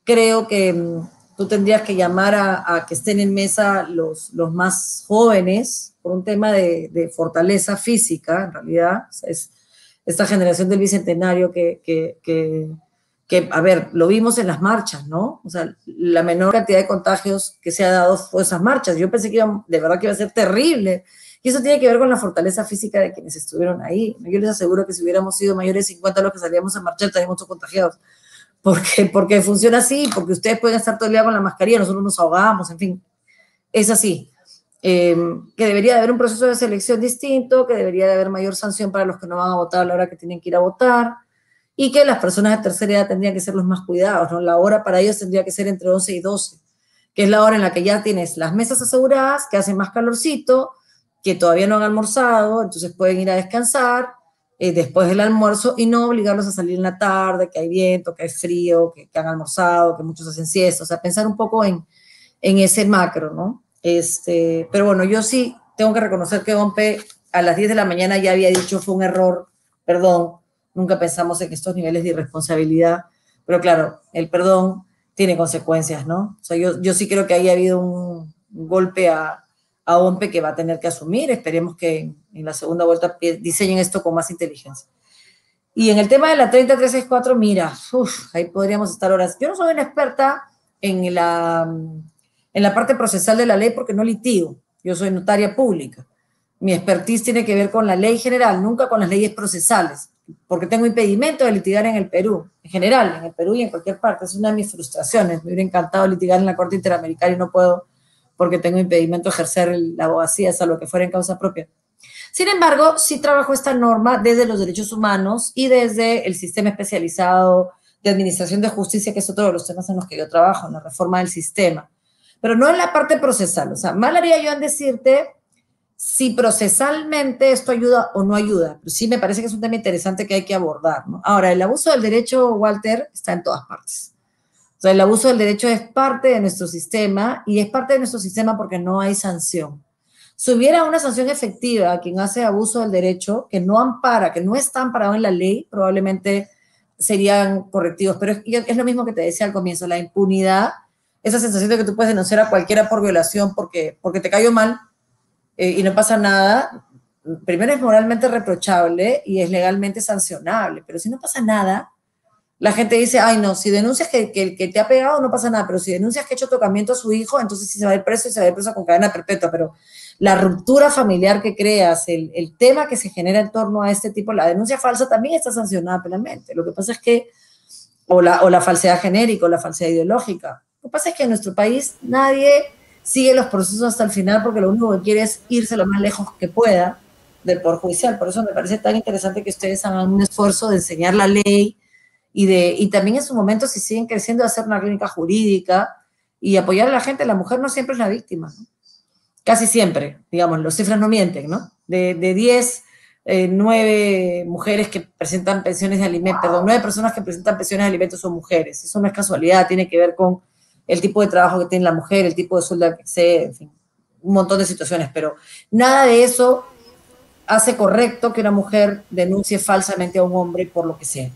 Creo que mm, tú tendrías que llamar a, que estén en mesa los, los más jóvenes por un tema de, de fortaleza física, en realidad. es esta generación del bicentenario que, que que, a ver, lo vimos en las marchas, ¿no? O sea, la menor cantidad de contagios que se ha dado fue esas marchas. Yo pensé que iba, de verdad que iba a ser terrible. Y eso tiene que ver con la fortaleza física de quienes estuvieron ahí. Yo les aseguro que si hubiéramos sido mayores de 50 los que salíamos a marchar, estaríamos todos contagiados. Porque, porque funciona así, porque ustedes pueden estar todo el día con la mascarilla, nosotros nos ahogamos, en fin. Es así. Eh, que debería de haber un proceso de selección distinto, que debería de haber mayor sanción para los que no van a votar a la hora que tienen que ir a votar y que las personas de tercera edad tendrían que ser los más cuidados, ¿no? La hora para ellos tendría que ser entre 11 y 12, que es la hora en la que ya tienes las mesas aseguradas, que hacen más calorcito, que todavía no han almorzado, entonces pueden ir a descansar eh, después del almuerzo y no obligarlos a salir en la tarde, que hay viento, que hay frío, que, han almorzado, que muchos hacen siesta, o sea, pensar un poco en, en ese macro, ¿no? Este, pero bueno, yo sí tengo que reconocer que OMPE a las 10 de la mañana ya había dicho fue un error, perdón, nunca pensamos en estos niveles de irresponsabilidad, pero claro, el perdón tiene consecuencias, ¿no? O sea, yo, yo sí creo que ahí ha habido un golpe a, a OMPE que va a tener que asumir, esperemos que en la segunda vuelta diseñen esto con más inteligencia. Y en el tema de la 30364, mira, ahí podríamos estar horas. Yo no soy una experta en la, en la parte procesal de la ley porque no litigo, yo soy notaria pública. Mi expertise tiene que ver con la ley general, nunca con las leyes procesales porque tengo impedimento de litigar en el Perú, en general, en el Perú y en cualquier parte. Es una de mis frustraciones. Me hubiera encantado litigar en la Corte Interamericana y no puedo porque tengo impedimento de ejercer la abogacía, salvo que fuera en causa propia. Sin embargo, sí trabajo esta norma desde los derechos humanos y desde el sistema especializado de administración de justicia, que es otro de los temas en los que yo trabajo, en la reforma del sistema. Pero no en la parte procesal. O sea, mal haría yo en decirte si procesalmente esto ayuda o no ayuda. Sí me parece que es un tema interesante que hay que abordar. Ahora, el abuso del derecho, Walter, está en todas partes. O sea, el abuso del derecho es parte de nuestro sistema y es parte de nuestro sistema porque no hay sanción. Si hubiera una sanción efectiva a quien hace abuso del derecho, que no ampara, que no está amparado en la ley, probablemente serían correctivos. Pero es, es lo mismo que te decía al comienzo, la impunidad, esa sensación de que tú puedes denunciar a cualquiera por violación porque, porque te cayó mal, eh, y no pasa nada, primero es moralmente reprochable y es legalmente sancionable, pero si no pasa nada, La gente dice, ay no, si denuncias que, que, que te ha pegado no pasa nada, pero si denuncias que ha hecho tocamiento a su hijo, entonces sí se va a ir preso y se va a ir preso con cadena perpetua, pero la ruptura familiar que creas, el, el, tema que se genera en torno a este tipo, la denuncia falsa también está sancionada penalmente. Lo que pasa es que, o la, o la falsedad genérica, o la falsedad ideológica. Lo que pasa es que en nuestro país nadie sigue los procesos hasta el final porque lo único que quiere es irse lo más lejos que pueda del Poder Judicial. Por eso me parece tan interesante que ustedes hagan un esfuerzo de enseñar la ley y, de, y también en su momento, si siguen creciendo, hacer una clínica jurídica y apoyar a la gente. La mujer no siempre es la víctima. ¿no? casi siempre, digamos, los cifras no mienten, ¿no? De, de 10, eh, 9 mujeres que presentan pensiones de alimentos, perdón, 9 personas que presentan pensiones de alimentos son mujeres. Eso no es casualidad, tiene que ver con el tipo de trabajo que tiene la mujer, el tipo de sueldo que se, en fin, un montón de situaciones, pero nada de eso hace correcto que una mujer denuncie falsamente a un hombre por lo que sea.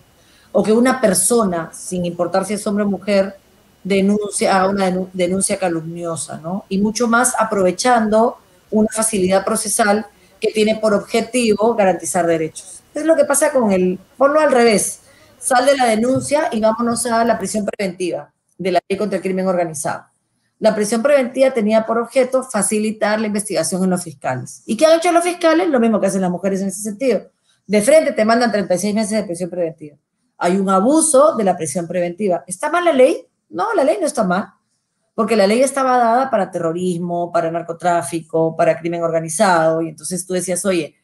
O que una persona, sin importar si es hombre o mujer, denuncia, una denuncia calumniosa, ¿no? Y mucho más aprovechando una facilidad procesal que tiene por objetivo garantizar derechos. Es lo que pasa con el, ponlo al revés, sal de la denuncia y vámonos a la prisión preventiva de la ley contra el crimen organizado. La prisión preventiva tenía por objeto facilitar la investigación en los fiscales. ¿Y qué han hecho los fiscales? Lo mismo que hacen las mujeres en ese sentido. De frente te mandan 36 meses de prisión preventiva. Hay un abuso de la prisión preventiva. ¿Está mal la ley? No, la ley no está mal, porque la ley estaba dada para terrorismo, para narcotráfico, para crimen organizado, y entonces tú decías, oye,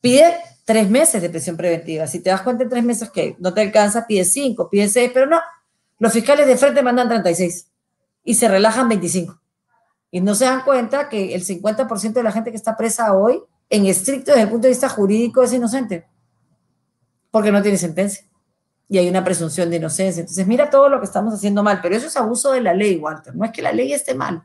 pide tres meses de prisión preventiva. Si te das cuenta en tres meses que no te alcanza, pide cinco, pide seis, pero no, los fiscales de frente mandan 36 y se relajan 25. Y no se dan cuenta que el 50% de la gente que está presa hoy, en estricto desde el punto de vista jurídico, es inocente, porque no tiene sentencia y hay una presunción de inocencia. Entonces, mira todo lo que estamos haciendo mal, pero eso es abuso de la ley, Walter. No es que la ley esté mal,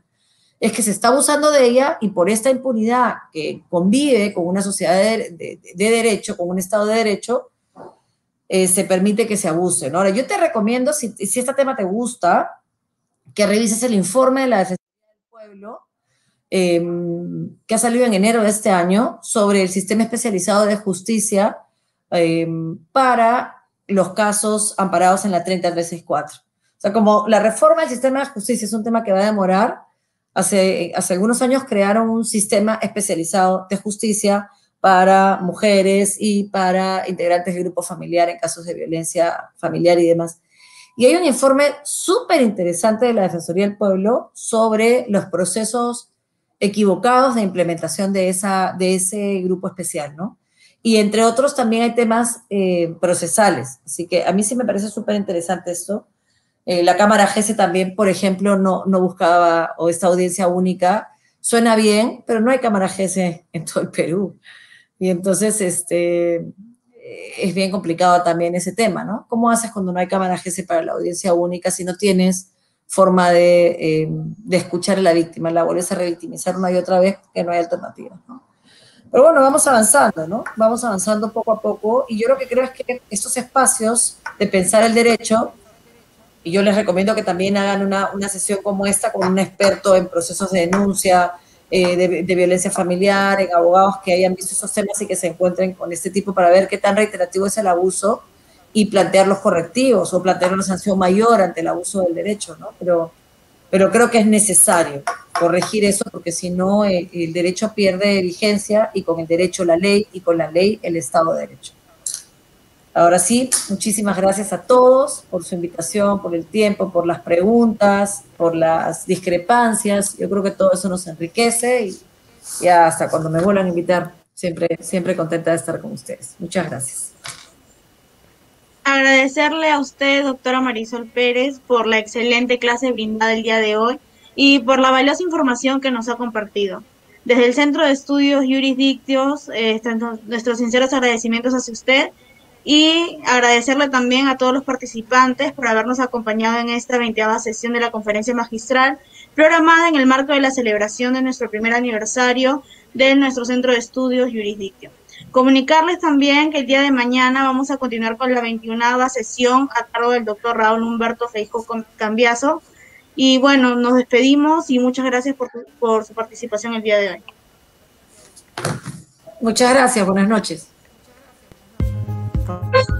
es que se está abusando de ella y por esta impunidad que convive con una sociedad de, derecho, con un Estado de derecho, eh, se permite que se abuse. Ahora, yo te recomiendo, si, si este tema te gusta, que revises el informe de la Defensoría del Pueblo, em, que ha salido en enero de este año, sobre el sistema especializado de justicia em, para los casos amparados en la 30364. O sea, como la reforma del sistema de justicia es un tema que va a demorar, hace, hace algunos años crearon un sistema especializado de justicia para mujeres y para integrantes del grupo familiar en casos de violencia familiar y demás. Y hay un informe súper interesante de la Defensoría del Pueblo sobre los procesos equivocados de implementación de, esa, de ese grupo especial, ¿no? Y entre otros también hay temas eh, procesales. Así que a mí sí me parece súper interesante esto. Eh, la Cámara GESE también, por ejemplo, no, no buscaba, o esta audiencia única, suena bien, pero no hay Cámara GESE en todo el Perú. Y entonces, este, es bien complicado también ese tema, ¿no? ¿Cómo haces cuando no hay Cámara GESE para la audiencia única si no tienes forma de, eh, de escuchar a la víctima? La vuelves a revictimizar una y otra vez que no hay alternativa, ¿no? Pero bueno, vamos avanzando, ¿no? Vamos avanzando poco a poco y yo lo que creo es que estos espacios de pensar el derecho, y yo les recomiendo que también hagan una, una sesión como esta con un experto en procesos de denuncia, eh, de, violencia familiar, en abogados que hayan visto esos temas y que se encuentren con este tipo para ver qué tan reiterativo es el abuso y plantear los correctivos o plantear una sanción mayor ante el abuso del derecho, ¿no? Pero pero creo que es necesario corregir eso porque si no el, el, derecho pierde vigencia y con el derecho la ley y con la ley el Estado de Derecho. Ahora sí, muchísimas gracias a todos por su invitación, por el tiempo, por las preguntas, por las discrepancias. Yo creo que todo eso nos enriquece y, y hasta cuando me vuelvan a invitar, siempre, siempre contenta de estar con ustedes. Muchas gracias agradecerle a usted, doctora Marisol Pérez, por la excelente clase brindada el día de hoy y por la valiosa información que nos ha compartido. Desde el Centro de Estudios Jurisdictios, eh, nuestros sinceros agradecimientos hacia usted y agradecerle también a todos los participantes por habernos acompañado en esta 20 sesión de la conferencia magistral, programada en el marco de la celebración de nuestro primer aniversario de nuestro Centro de Estudios Jurisdictios. Comunicarles también que el día de mañana vamos a continuar con la 21 sesión a cargo del doctor Raúl Humberto Feijo Cambiazo. Y bueno, nos despedimos y muchas gracias por, por su participación el día de hoy. Muchas gracias, buenas noches. 嗯。